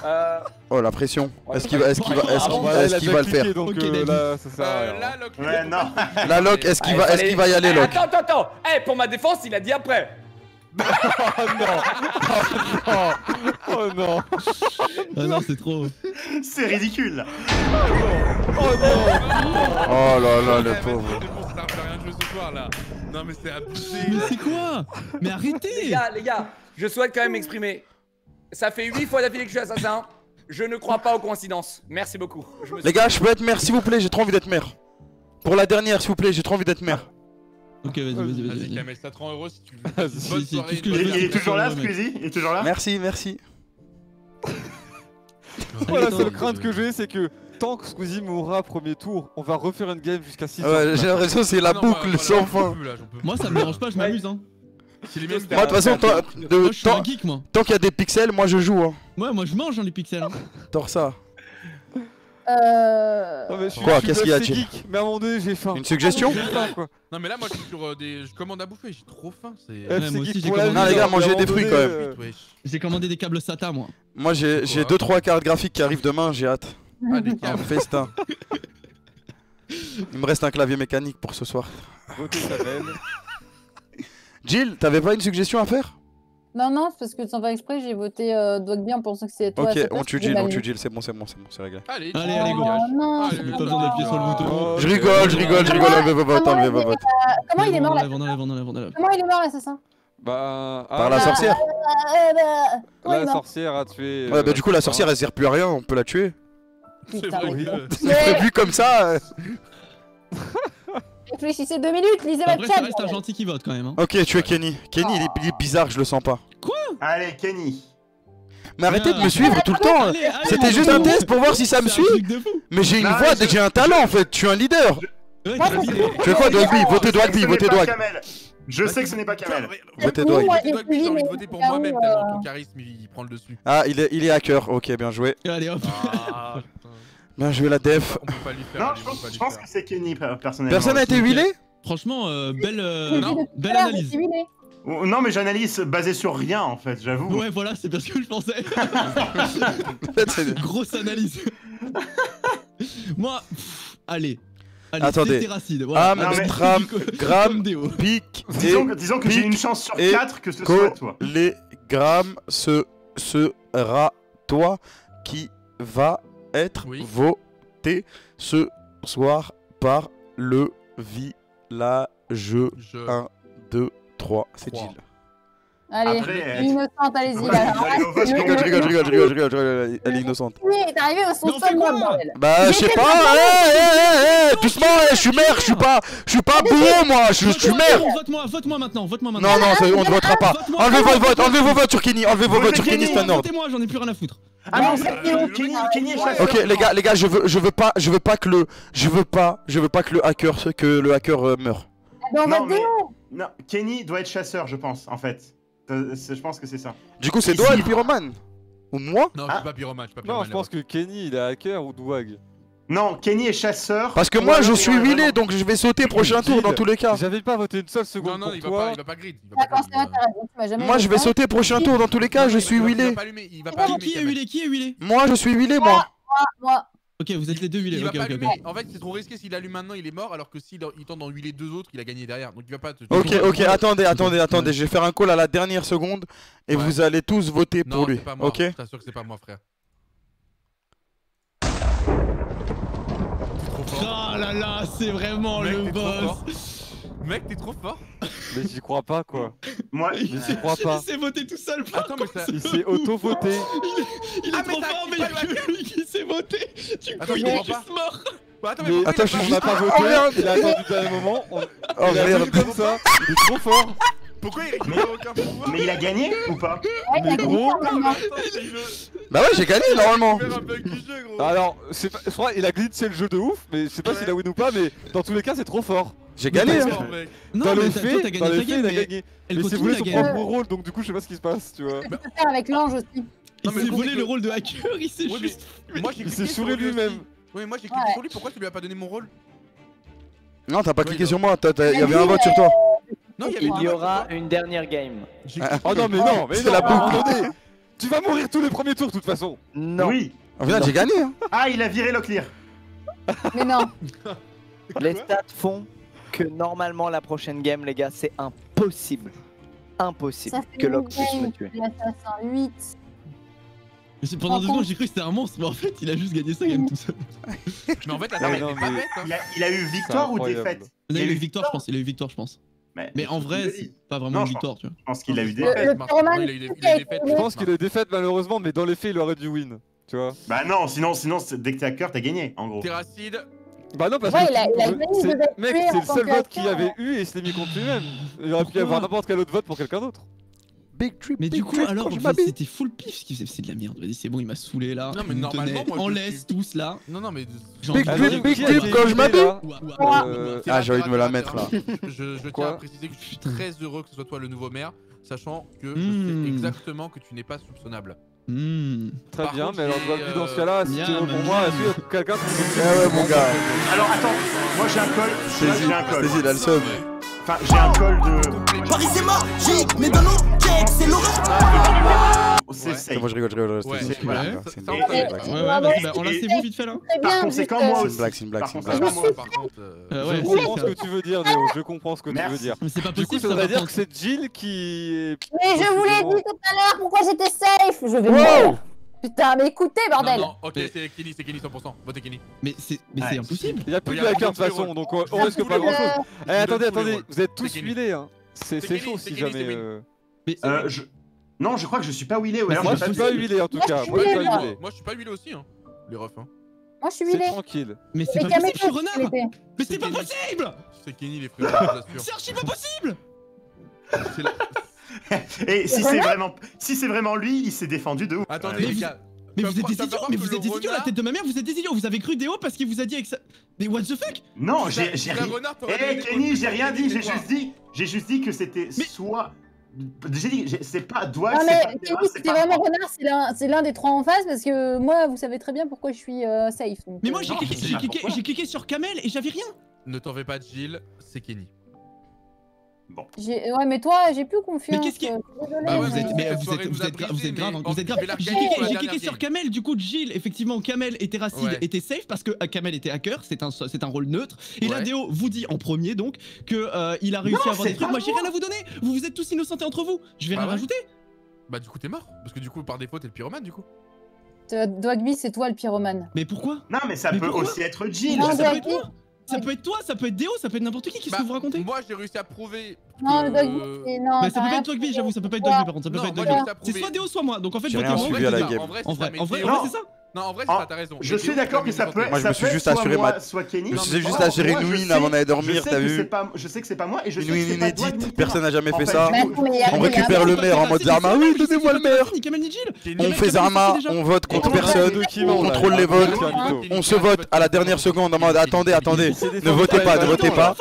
Euh, Oh la pression. Est-ce qu'il va, est-ce qu'il va, est-ce qu'il va, Ouais, est-ce il a qu'il déjà va le faire Donc euh, David. là, ça sert à Euh, là, Locke, Ouais, non. <laughs> La Lock, est-ce qu'il va, est-ce qu'il va y aller Eh, Lock Attends, attends, attends. Eh, pour ma défense, il a dit après. <laughs> Oh non Oh non Ah non, c'est trop. C'est ridicule. Oh non Oh là là, Ouais, le pauvre. là. Non mais c'est abusé. Mais c'est quoi? Mais Les arrêtez gars, les gars, je souhaite quand même m'exprimer. Ça fait 8 fois d'affilée que je suis assassin. Je ne crois pas aux coïncidences. Merci beaucoup. Je me suis- Les gars, je peux être maire s'il vous plaît, j'ai trop envie d'être maire. Pour la dernière, s'il vous plaît, j'ai trop envie d'être maire. Ok, vas-y, vas-y, vas-y. Kamel, ça te rend heureux si tu veux. <laughs> Si, si, soirée, Il, est toujours là. Squeezie Il est toujours là Merci, merci. <laughs> Moi, la seule euh, crainte que j'ai, c'est que tant que Squeezie mourra premier tour, on va refaire une game jusqu'à 6 Ouais, j'ai l'impression que c'est la Ah bah, boucle voilà, sans fin. Moi, ça me dérange pas, je m'amuse, hein. C'est les mêmes Moi, de toute façon, tant, de- Moi, je suis un tant- geek, moi. tant qu'il y a des pixels, moi je joue. Hein. Ouais, moi, je mange dans les pixels. Hein. Tors ça. Euh... Non, mais je suis, Quoi, je suis qu'est-ce qu'il y a, assez geek, Mais à un moment donné, j'ai faim. Une suggestion J'ai faim, quoi. Non mais là moi je suis sur euh, des... Je commande à bouffer, j'ai trop faim, c'est... Eh, Ouais, c'est moi aussi, j'ai commandé. Non, les gars, hein, mangez des fruits, quand même. euh. J'ai commandé des câbles SATA, moi. Moi j'ai j'ai Quoi 2-3 cartes graphiques qui arrivent demain, j'ai hâte. Ah des câbles. festin. Il me reste un clavier mécanique pour ce soir. Votez Kamel. Jill, t'avais pas une suggestion à faire? Non, non, c'est parce que sans faire exprès, j'ai voté euh, Dwagby en pensant que c'était toi. Ok, on tue Jill, on tue Jill, c'est bon, c'est bon, c'est bon, c'est réglé. Allez, Allez, allez, go. Non, Ah, c'est j'ai Pas pas besoin d'appuyer sur le bouton. Je rigole, je rigole, je rigole, enlevez vos votes, Comment enlevez vos il est- votes. Comment il est mort là. Comment il est mort l'assassin? Bah. Par ah, la là, sorcière Euh, bah, il est La sorcière a tué. Ouais, euh, bah du coup, la sorcière elle sert plus à rien, on peut la tuer. C'est C'est prévu comme ça. <laughs> euh. Réfléchissez deux minutes, lisez votre Après, ça chat. reste un gentil qui vote quand même. Hein. Ok, tu es Kenny. Kenny, il est, il est bizarre, je le sens pas. Allez, Kenny. Mais arrêtez de Ah. me suivre tout le temps. Allez, C'était juste un test pour voir si ça me suit. Mais j'ai une voix, j'ai un talent en fait. Je suis un leader. Tu veux quoi, Dogby? Votez Je sais que Dogby, ce n'est votez pas Dog. Kamel. Je sais que ce n'est pas Kamel. Votez Votez j'ai envie de voter pour moi-même tellement cas ton charisme il il prend le dessus. Ah, il est, il est hacker. Ok, bien joué. Allez, hop. <laughs> Bien joué la def. On peut pas lui faire. Non, je pense, je que c'est Kenny per- personnellement. Personne n'a été huilé Franchement, euh, belle, euh, non, belle analyse. Oh, Non, mais j'analyse basé sur rien en fait, j'avoue. Ouais, voilà, c'est bien ce que je pensais. <laughs> Grosse analyse. <laughs> Moi, pff, allez. Allez, Attendez. voilà. Am, du co- Gram. Pic Disons, disons que j'ai une chance sur et 4 que ce soit toi. Telegram ce sera toi qui va être Oui. voté ce soir par le village Je. 1, 2, 3. C'est. Jill. Allez, Après, innocente, allez-y. Je rigole, je rigole, je rigole, je rigole, je elle est innocente. Oui, t'es arrivé au son seul mode, bordel. Bah, je sais pas, hé, hé, hé, doucement, hé, je suis maire, je suis pas, je suis pas bourreau, moi, je, suis maire. Vote-moi, vote-moi maintenant, vote-moi maintenant. Non, non, ça, on ne votera pas. Enlevez vos votes, enlevez vos votes sur Kenny, enlevez vos votes sur Kenny, Kenny, c'est un ordre. Votez-moi, j'en ai plus rien à foutre. Ah non, c'est Kenny. Kenny, Kenny est chasseur. Ok, les gars, les gars, je veux, je veux pas, je veux pas que le, je veux pas, je veux pas que le hacker, que le hacker euh, meure. Bon, on Non, vote mais- Déo. Non, Kenny doit être chasseur, je pense, en fait. Euh, Je pense que c'est ça. Du coup, c'est toi le pyromane Ou moi Non, je Ah. suis pas pyromane, je suis pas Non, pyromane. je pense que Kenny il est hacker ou Douag. Non, Kenny est chasseur. Parce que moi, je suis huilé, donc je vais sauter prochain tour dans tous les cas. J'avais pas voté une seule Non, seconde non, pour il va toi. pas, il va pas grid. Moi, je vais sauter prochain tour dans tous les cas, Non, je suis huilé. va pas allumer, il va pas Qui, est huilé Qui est huilé? Moi, je suis huilé, moi. Moi, Ok, vous êtes les deux huilés. En fait, c'est trop risqué. S'il allume maintenant, il est mort. Alors que s'il il tente d'en huiler deux autres, il a gagné derrière. Donc il va pas te. Ok, ok, attendez, attendez, attendez, je vais faire un call à la dernière seconde et Ouais. vous allez tous voter Non, pour lui, c'est pas moi. ok? Je t'assure que c'est pas moi, frère. Ah là là, c'est vraiment Mec, le boss. Mec, t'es trop fort. Mais j'y crois pas quoi. Moi, Mais j'y crois pas. Il s'est voté tout seul. par Attends, mais ça- c'est Il s'est auto-voté. Il est Ah, mais trop fort, mais il y a que lui qui s'est voté. Du coup, Attends, il est juste mort. Bah, attends, Mais pourquoi attends, il a je pas suis n'a voté pas Oh, voté, il a attendu le dernier moment. On... Oh il voté comme ça, il est trop fort. Pourquoi il récupère aucun pouvoir mais il a gagné ou pas ouais, Mais gros. Non, mais le- Bah ouais, j'ai gagné normalement. Alors, c'est pas... je crois qu'il a glitché le jeu de ouf, mais je sais pas Ouais. s'il a win ou pas, mais dans tous les cas, c'est trop fort. J'ai gagné, Mais hein. Mec. Non, dans mais gagné dans les ta faits, game, il a mais gagné. Mais c'est voulu son propre rôle, donc du coup, je sais pas ce qui se passe, tu vois. Faire avec l'ange aussi. Il Non, mais s'est le volé le rôle de hacker, il s'est Ouais, mais juste. Moi, j'ai Il cliqué s'est lui lui-même. Oui, moi j'ai cliqué Ouais. sur lui, pourquoi tu lui as pas donné mon rôle? Non, t'as pas cliqué non. sur moi, il y avait Mais un vote sur toi. Non, il y, aura une dernière game. Ah, oh non, mais non, mais c'est la boucle ah. Tu vas mourir tous les premiers tours, de toute façon. Non. Oui. Oh, j'ai gagné. Hein. Ah, il a viré Locklear. Mais non. <laughs> les stats font que normalement la prochaine game, les gars, c'est impossible. Impossible Ça fait que Locklear me tue. Mais pendant deux secondes, j'ai cru que c'était un monstre, mais en fait, il a juste gagné sa game tout seul. <laughs> mais en fait, la non, mais. Hein. Il, a, il, a, eu victoire ou défaite? Il a eu victoire, je pense. Il a eu victoire, je pense. Mais, en vrai, pas vraiment une victoire, tu vois. Je pense qu'il a eu des. Je pense qu'il a eu des fêtes, malheureusement, mais dans les faits, il aurait dû win. Tu vois Bah non, sinon, sinon dès que t'es hacker, t'as gagné, en gros. Terracide, bah non, parce que. Mec, c'est le seul vote qu'il avait eu et il s'est mis contre lui-même. Il aurait pu y avoir n'importe quel autre vote pour quelqu'un d'autre. Mais du coup, trip, alors, c'était full pif ce qu'il faisait. C'est de la merde. Vas-y, c'est bon, il m'a saoulé là. Non, mais normalement, moi, on laisse suis... tous là. Non, non, mais. Big trip, big trip quand je m'habille. Ah, j'ai envie de me la mettre là. Je tiens à préciser que je suis très heureux que ce soit toi le nouveau maire, sachant que je sais hmm. exactement que tu n'es pas soupçonnable. Hmm. Très bien, mais alors euh... dans ce euh, cas-là, si yeah, tu veux pour moi, est-ce que quelqu'un. Eh ouais, mon gars. Alors attends, moi j'ai un col. Saisis, j'ai un col. là le seum. Enfin, j'ai un col de. Paris, c'est magique, mais dans nos cakes, c'est l'horreur. C'est. Moi, je rigole, je rigole. C'est une blague. C'est une blague. On l'a, c'est vous, vite fait là Par conséquent, moi aussi. C'est une blague, c'est une blague. Je comprends ce que tu veux dire, Léo. Je comprends ce que tu veux dire. Mais c'est pas possible. Ça veut dire que c'est Jill qui. Mais je vous l'ai dit tout à l'heure, pourquoi j'étais safe? Je vais. Putain, mais écoutez, bordel Non, non, ok, c'est Kenny, c'est Kenny 100%. Votez Kenny. Mais c'est impossible. Il y a plus de la carte de toute façon, donc on, risque pas grand chose. Eh, attendez, attendez, vous êtes tous huilés, hein. C'est C'est si jamais. Euh, mais Euh, euh Non, je crois que je suis pas huilé. ou alors Moi, je suis pas huilé en tout cas. Moi, je suis pas huilé. Moi, je suis pas huilé aussi, hein. Les refs, hein. Moi, je suis huilé. tranquille. mais c'est pas possible. Mais c'est pas possible. C'est Kenny, les frères. C'est archi pas possible et si c'est vraiment, si vraiment lui, il s'est défendu de ouf. Attendez. Mais vous, êtes des idiots, mais vous êtes des idiots, la tête de ma mère, vous êtes des idiots, vous avez cru Déo parce qu'il vous a dit avec ça. Mais what the fuck? Non, eh, j'ai rien. Eh Kenny, j'ai rien dit, j'ai juste dit, j'ai juste dit que c'était soit. J'ai dit, c'est pas Doig, Non mais Kenny, c'était vraiment renard, c'est l'un des trois en face parce que moi, vous savez très bien pourquoi je suis euh, safe. Mais moi, euh, j'ai cliqué sur Kamel et j'avais rien. Ne t'en fais pas, Jill, c'est Kenny. Bon. Ouais, mais toi, j'ai plus confiance. Mais qu'est-ce qui. Bah ouais, vous êtes, grave, vous êtes grave. J'ai cliqué, sur Kamel, du coup, Gilles, effectivement, Kamel et Terracid ouais. étaient safe parce que euh, Kamel était hacker, c'est un, un rôle neutre. Et ouais. la vous dit en premier, donc, que euh, il a réussi à avoir des trucs. Moi, j'ai rien à vous donner. Vous vous êtes tous innocentés entre vous. Je vais bah rien rajouter. Bah, du coup, t'es mort. Parce que du coup, par défaut, t'es le pyromane, du coup. Euh, Dogby, c'est toi le pyromane. Mais pourquoi? Non, mais ça peut aussi être Gilles. Ça peut être toi, ça peut être Déo, ça peut être n'importe qui, qu'est-ce bah, que vous racontez? Moi j'ai réussi à prouver. Non, le Dogby, c'est. Non, bah, ça peut pas être Dogby, j'avoue, ça peut pas être Dogby par contre, ça peut pas être Dogby. C'est soit Déo, soit moi, donc en fait, votez moi. En vrai, en vrai, c'est ça. Non, en vrai, ah, raison. Je suis d'accord que ça peut être. Je me suis juste assuré Je me suis juste assuré avant d'aller dormir, t'as vu Je sais que c'est pas moi et je sais que c'est pas personne n'a jamais fait ça. On récupère le maire en mode Zarma. Oui, donnez-moi le maire. On fait Zarma, on vote contre personne, on contrôle les votes, on se vote à la dernière seconde en mode attendez, attendez, ne votez pas, ne votez pas.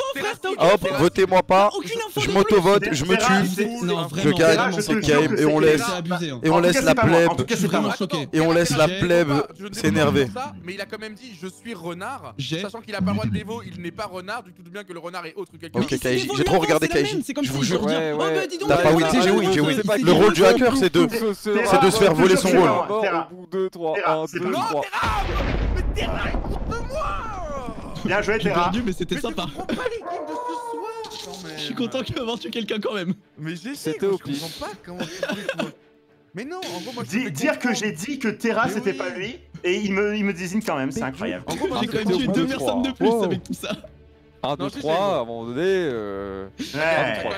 Hop, votez-moi pas. Je m'auto-vote, je me tue, je gagne, c'est game et on laisse et on laisse la plèbe et on laisse la plèbe je ne sais pas énervé. Ça, mais il a quand même dit je suis renard, sachant qu'il a pas le droit de l'évo, il n'est pas renard, du tout bien que le renard est autre que quelqu'un. Ok, Kaiji, j'ai trop regardé Kaiji. Je vous jure. T'as pas wité, j'ai oui, j'ai oui. Le rôle du hacker, c'est de se faire voler son rôle. Au bout 2, 3, 1, 2, 3. Mais Terra, écoute-moi Bien joué, Terra. perdu, mais c'était sympa. Je suis content qu'il ait vaincu quelqu'un quand même. Mais j'ai C'était au. Je comprends pas comment tu mais non, en gros, moi, je Di- dire que j'ai dit que Terra Mais c'était oui. pas lui et il me, il me désigne quand même, c'est incroyable. En gros, moi, J'ai quand même tué deux deux, personnes de plus avec tout ça. 1, 2, 3, à un moment donné. euh, Ouais. Trois.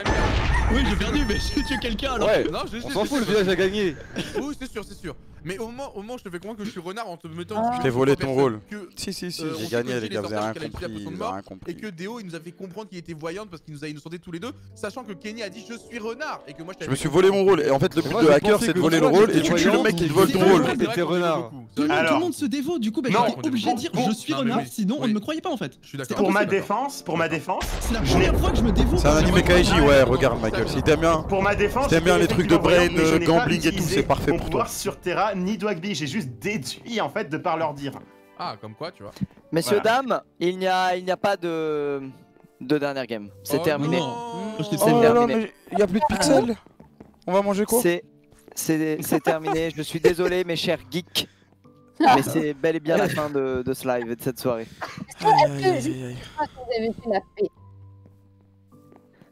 Oui, j'ai perdu, mais <laughs> j'ai tué quelqu'un alors. Ouais, Non, je on s'en fout, le village a gagné. Oui, c'est sûr, c'est sûr. Mais au moment, au moment je te fais comprendre que je suis renard en te mettant. Ah. Je t'ai volé ton rôle. Si, si, si, euh, j'ai gagné, les gars, vous avez rien compris. Et que Déo, il nous a fait comprendre qu'il était voyant parce qu'il nous a innocenté tous les deux, sachant que Kenny a dit je suis renard et que moi je Je me suis volé mon rôle. Et en fait, le but de hacker, c'est de voler le rôle et tu tues le mec qui vole ton rôle. renard. Tout le monde se dévoue, du coup, bah, j'étais obligé de dire je suis renard, sinon on ne me croyait pas en fait. Pour ma défense, pour ma défense. C'est la première fois que je me dévoue. C'est un anime Kaiji, ouais, regarde Michael. Si t'aimes bien. Pour ma défense. T'aimes bien les trucs de brain, euh, gambling et tout, c'est parfait pour toi. sur Terra ni Dwagby, j'ai juste déduit en fait de par leur dire. Ah, comme quoi, tu vois. Messieurs, Voilà. dames, il n'y a, il n'y a pas de, de dernière game. C'est Oh terminé. non. Je t'ai C'est Oh là là, terminé. mais y a plus de pixels? On va manger quoi? C'est, c'est, c'est terminé. Je suis désolé, mes chers geeks. Mais c'est bel et bien la fin de, de ce live et de cette soirée. Est-ce que, juste une fois que vous avez fait la paix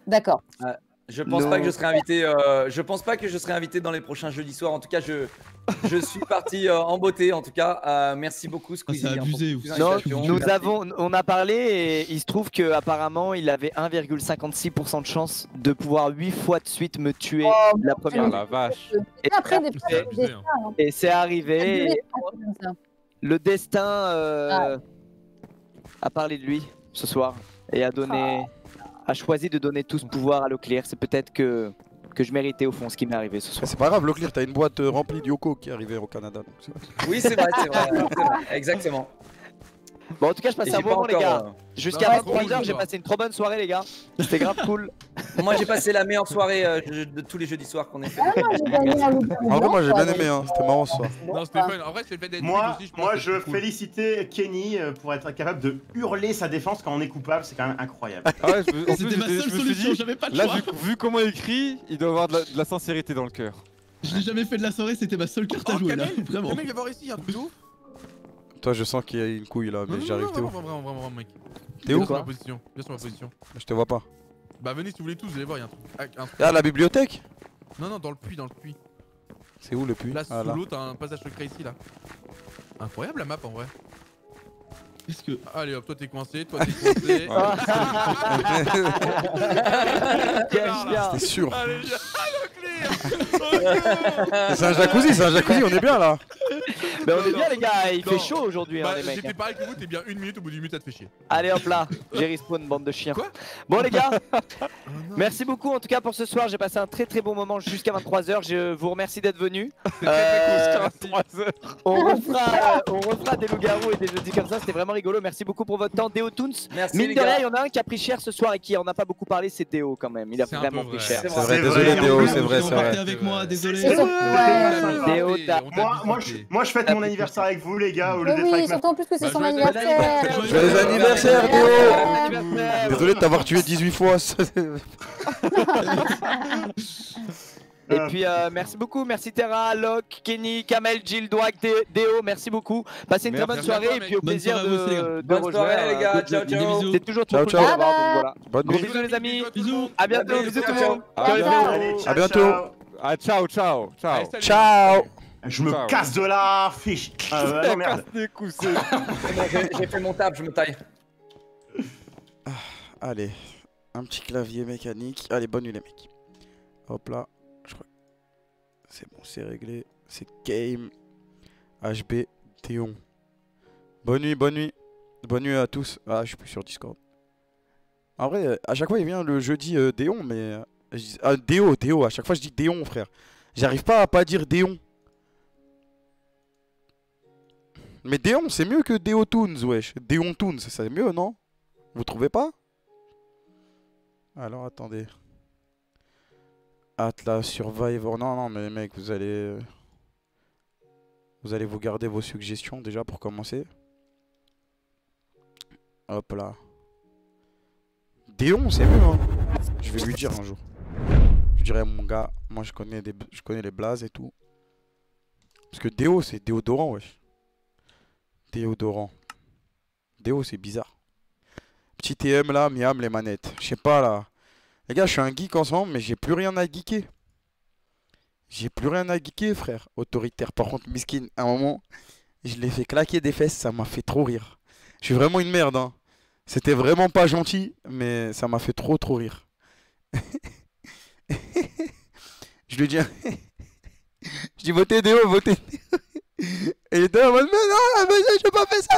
D'accord. Je pense Non. pas que je serai invité. euh, je pense pas que je serai invité dans les prochains jeudis soirs. En tout cas, je, je suis parti euh, en beauté. En tout cas, Euh, merci beaucoup Squeezie. c'est hein, abusé, Non, nous Merci. avons, on a parlé et il se trouve que apparemment il avait 1,56% de chance de pouvoir 8 fois de suite me tuer Oh, la première. la vache. Et, Après, des abusé, hein. et c'est arrivé. Et le destin euh, Ah. a parlé de lui ce soir et a donné, a choisi de donner tout ce pouvoir à Leclerc. C'est peut-être que que je méritais au fond ce qui m'est arrivé ce soir. C'est pas grave, Leclerc, t'as une boîte euh, remplie de Yoko qui est arrivée au Canada. donc Oui, c'est vrai, c'est vrai, c'est vrai, Exactement. Bon, en tout cas, je j'ai un bon moment, les gars. euh, Jusqu'à Non, 23h, cool, j'ai passé une trop bonne soirée, les gars. C'était grave cool. <laughs> Moi, j'ai passé la meilleure soirée euh, de tous les jeudis soirs qu'on ait fait. Ah non, j'ai gagné un <laughs> loup En vrai, moi j'ai bien aimé, hein. c'était marrant ce soir. Non, c'était fun. En vrai, c'est le fait d'être Moi, aussi, je moi je cool. félicitais Kenny euh, pour être capable de hurler sa défense quand on est coupable, c'est quand même incroyable. Ah ouais, je me- en plus, C'était ma seule je solution, j'avais pas le Là, choix. vu, vu comment il écrit, il doit avoir de la, de la sincérité dans le cœur. Je l'ai jamais fait de la soirée, c'était ma seule carte à Oh, jouer là, <laughs> vraiment. Kamel, viens voir ici, un de ouf. Toi, je sens qu'il y a une couille là, mais j'arrive, t'es où Vraiment, vraiment, vraiment, mec. T'es Viens où sur ma position. Viens sur ma position. Je te vois pas. Bah, venez si vous voulez tous, vous allez voir, il y a un truc. Ah, un truc. Ah, la bibliothèque Non, non, dans le puits, dans le puits. C'est où le puits Là, Ah sous l'eau, t'as un passage secret ici, là. Incroyable la map en vrai. Qu'est-ce que. Allez hop, toi t'es coincé, toi t'es coincé. <laughs> <laughs> Chien. C'était sûr. Ah, Leclerc <laughs> C'est un jacuzzi, c'est un jacuzzi, on est bien là. Mais on est bien, les gars. Il Non. fait chaud aujourd'hui, hein, Bah, les mecs. j'étais pareil que vous, t'es bien une minute, au bout d'une minute, ça te fait chier. Allez hop là, <laughs> j'ai respawn bande de chiens. Quoi? Bon les gars, <laughs> Oh merci beaucoup en tout cas pour ce soir. J'ai passé un très très bon moment jusqu'à 23h. Je vous remercie d'être venus. <laughs> C'est très, très Euh, on refera, on refera des loups-garous et des jeudis comme ça. C'était vraiment rigolo. Merci beaucoup pour votre temps, Déo Toons. Merci Mine de rien, il y en a un qui a pris cher ce soir et qui en a pas beaucoup parlé. C'est Déo quand même. Il a vraiment pris cher. C'est C'est vrai. désolé en c'est vrai, c'est avec moi, désolé. Déo, moi je fête mon anniversaire avec vous les gars, au lieu d'être oui, avec ma surtout en plus que c'est Bah, son anniversaire. Joyeux anniversaire Théo. Désolé de t'avoir tué 18 fois. <laughs> <laughs> Et puis euh, merci beaucoup, merci Terra, Locke, Kenny, Kamel, Jill, Dwag, Dé- Déo, merci beaucoup. Passez une très bonne Merci soirée et puis au plaisir vous aussi, les de, gars. de Bonne rejoindre. soirée les gars, euh, ciao ciao. bisous. C'est toujours trop Ciao, cool ciao. de voilà. Bonne Gros nuit. bisous les amis. Bisous à bientôt, bisous tout le ciao, monde. À bientôt. ciao. Ah, ciao, ciao, ciao. Allez. Ciao Je me casse de là, fiche. <laughs> Euh, non, merde. <laughs> J'ai fait mon table, je me taille. Allez, un petit clavier mécanique. Allez, bonne nuit les mecs. Hop là, je crois. C'est bon, c'est réglé. C'est game. HB Théon. Bonne nuit, bonne nuit. Bonne nuit à tous. Ah, je suis plus sur Discord. En vrai, euh, à chaque fois il vient le jeudi euh, Déon, mais. euh, je dis- ah, Déo, Déo, à chaque fois je dis Déon, frère. J'arrive pas à pas dire Déon. Mais Déon, c'est mieux que Déo Toons, wesh. Déon Toons, c'est mieux, non? Vous trouvez pas? Alors attendez. Atlas Survivor. Non, non, mais mec, vous allez. euh, Vous allez vous garder vos suggestions déjà pour commencer. Hop là. Déon, c'est mieux, hein. Je vais lui dire un jour. Je dirais, mon gars, moi je connais, des... je connais les blazes et tout. Parce que Déo, c'est déodorant, wesh. Déodorant. Déo, c'est bizarre. Petit TM là, miam les manettes. Je sais pas là. Les gars, je suis un geek ensemble, mais j'ai plus rien à geeker. J'ai plus rien à geeker, frère. Autoritaire. Par contre, Miskin, à un moment, je l'ai fait claquer des fesses, ça m'a fait trop rire. Je suis vraiment une merde, hein. C'était vraiment pas gentil, mais ça m'a fait trop trop rire. <laughs> je lui dis, <laughs> je dis votez Déo, votez Déo. Et il était en mode, mais non, mais je n'ai pas fait ça.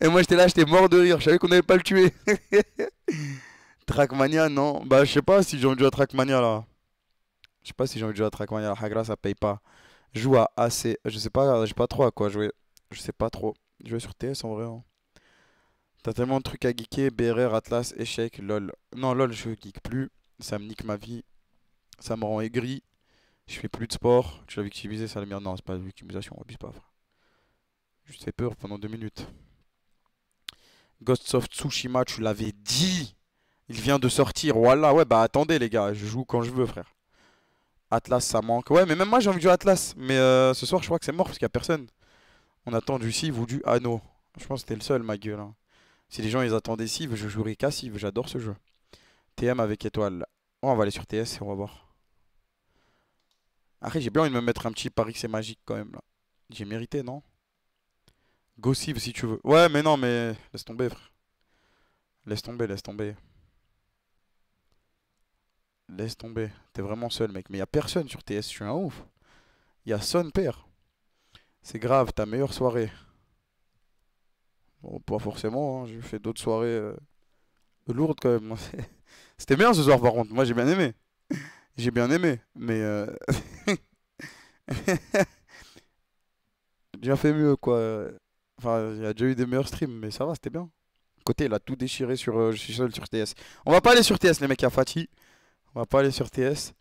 Et moi j'étais là, j'étais mort de rire, je savais qu'on n'allait pas le tuer. <laughs> Trackmania, non. Bah je sais pas si j'ai envie de jouer à Trackmania là. Je sais pas si j'ai envie de jouer à Trackmania, la Hagra ça paye pas. Joue à AC, je sais pas, j'ai pas trop à quoi jouer. Je sais pas trop. Jouer sur TS en vrai. hein. T'as tellement de trucs à geeker, BRR, Atlas, échec, lol. Non, lol, je geek plus. Ça me nique ma vie. Ça me rend aigri. Je fais plus de sport. Tu l'as victimisé, ça la merde. Non, c'est pas victimisation, abuse pas, frère. Juste fait peur pendant deux minutes. Ghost of Tsushima, tu l'avais dit. Il vient de sortir. Voilà, ouais, bah attendez, les gars. Je joue quand je veux, frère. Atlas, ça manque. Ouais, mais même moi, j'ai envie de jouer Atlas. Mais euh, ce soir, je crois que c'est mort parce qu'il y a personne. On attend du Civ ou du Anno. Je pense que c'était le seul, ma gueule. hein. Si les gens ils attendaient Civ, je jouerais qu'à Civ. J'adore ce jeu. TM avec étoile. Oh, on va aller sur TS et on va voir. Après, j'ai bien envie de me mettre un petit pari que c'est magique quand même là. J'ai mérité, non? Gossip si tu veux. Ouais, mais non, mais laisse tomber, frère. Laisse tomber, laisse tomber. Laisse tomber. T'es vraiment seul, mec. Mais y a personne sur TS, je suis un ouf. Y a Son Père. C'est grave, ta meilleure soirée. Bon, pas forcément, hein, j'ai fait d'autres soirées euh, lourdes quand même. <laughs> C'était bien ce soir par contre, moi j'ai bien aimé. J'ai bien aimé, mais euh, <laughs> déjà fait mieux quoi. Enfin, il y a déjà eu des meilleurs streams, mais ça va, c'était bien. Côté, il a tout déchiré sur. euh, je suis seul sur TS. On va pas aller sur TS, les mecs, a Fatih. On va pas aller sur TS.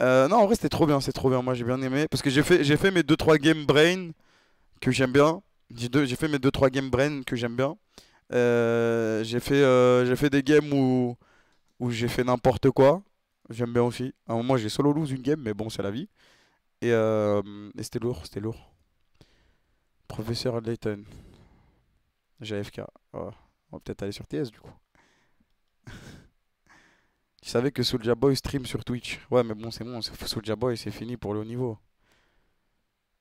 Euh, non, en vrai, c'était trop bien, c'est trop bien. Moi, j'ai bien aimé. Parce que j'ai fait, j'ai fait mes 2-3 game brain que j'aime bien. J'ai fait mes 2-3 game brain que j'aime bien. Euh, j'ai fait, j'ai fait des games où, où j'ai fait n'importe quoi. J'aime bien aussi. À un moment, j'ai solo lose une game, mais bon, c'est la vie. Et, euh, et c'était lourd, c'était lourd. Professeur Layton. JFK. Oh, on va peut-être aller sur TS du coup. <laughs> Tu savais que Soulja Boy stream sur Twitch. Ouais, mais bon, c'est bon. Soulja Boy, c'est fini pour le haut niveau.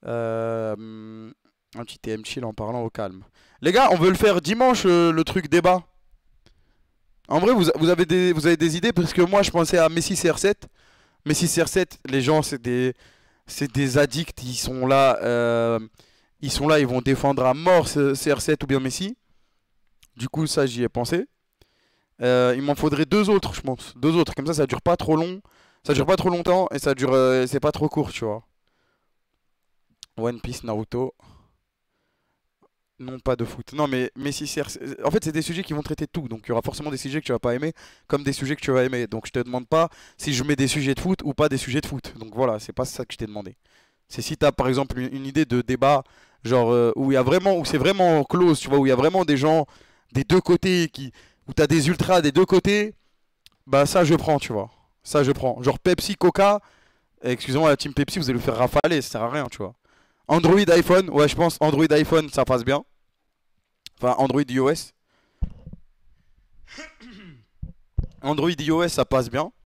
Euh, un petit TM chill en parlant au calme. Les gars, on veut le faire dimanche, euh, le truc débat. En vrai, vous, avez des, idées Parce que moi, je pensais à Messi CR7. Messi CR7, les gens, c'est des, addicts. Ils sont là, euh, ils sont là, ils vont défendre à mort ce CR7 ou bien Messi. Du coup, ça, j'y ai pensé. Euh, il m'en faudrait deux autres, je pense. Deux autres. Comme ça, ça dure pas trop long. Ça dure pas trop longtemps et ça dure, euh, c'est pas trop court, tu vois. One Piece, Naruto. Non, pas de foot. Non, mais Messi CR7. En fait, c'est des sujets qui vont traiter tout. Donc, il y aura forcément des sujets que tu vas pas aimer, comme des sujets que tu vas aimer. Donc, je te demande pas si je mets des sujets de foot ou pas des sujets de foot. Donc, voilà, c'est pas ça que je t'ai demandé. C'est si tu as par exemple une, idée de débat, genre euh, où il y a vraiment, où c'est vraiment close, tu vois, où il y a vraiment des gens des deux côtés, qui, où tu as des ultras des deux côtés, bah ça je prends, tu vois. Ça je prends. Genre Pepsi, Coca, excusez-moi, la team Pepsi, vous allez le faire rafaler, ça sert à rien, tu vois. Android, iPhone, ouais, je pense Android, iPhone, ça passe bien. Enfin, Android, iOS. <coughs> Android, iOS, ça passe bien.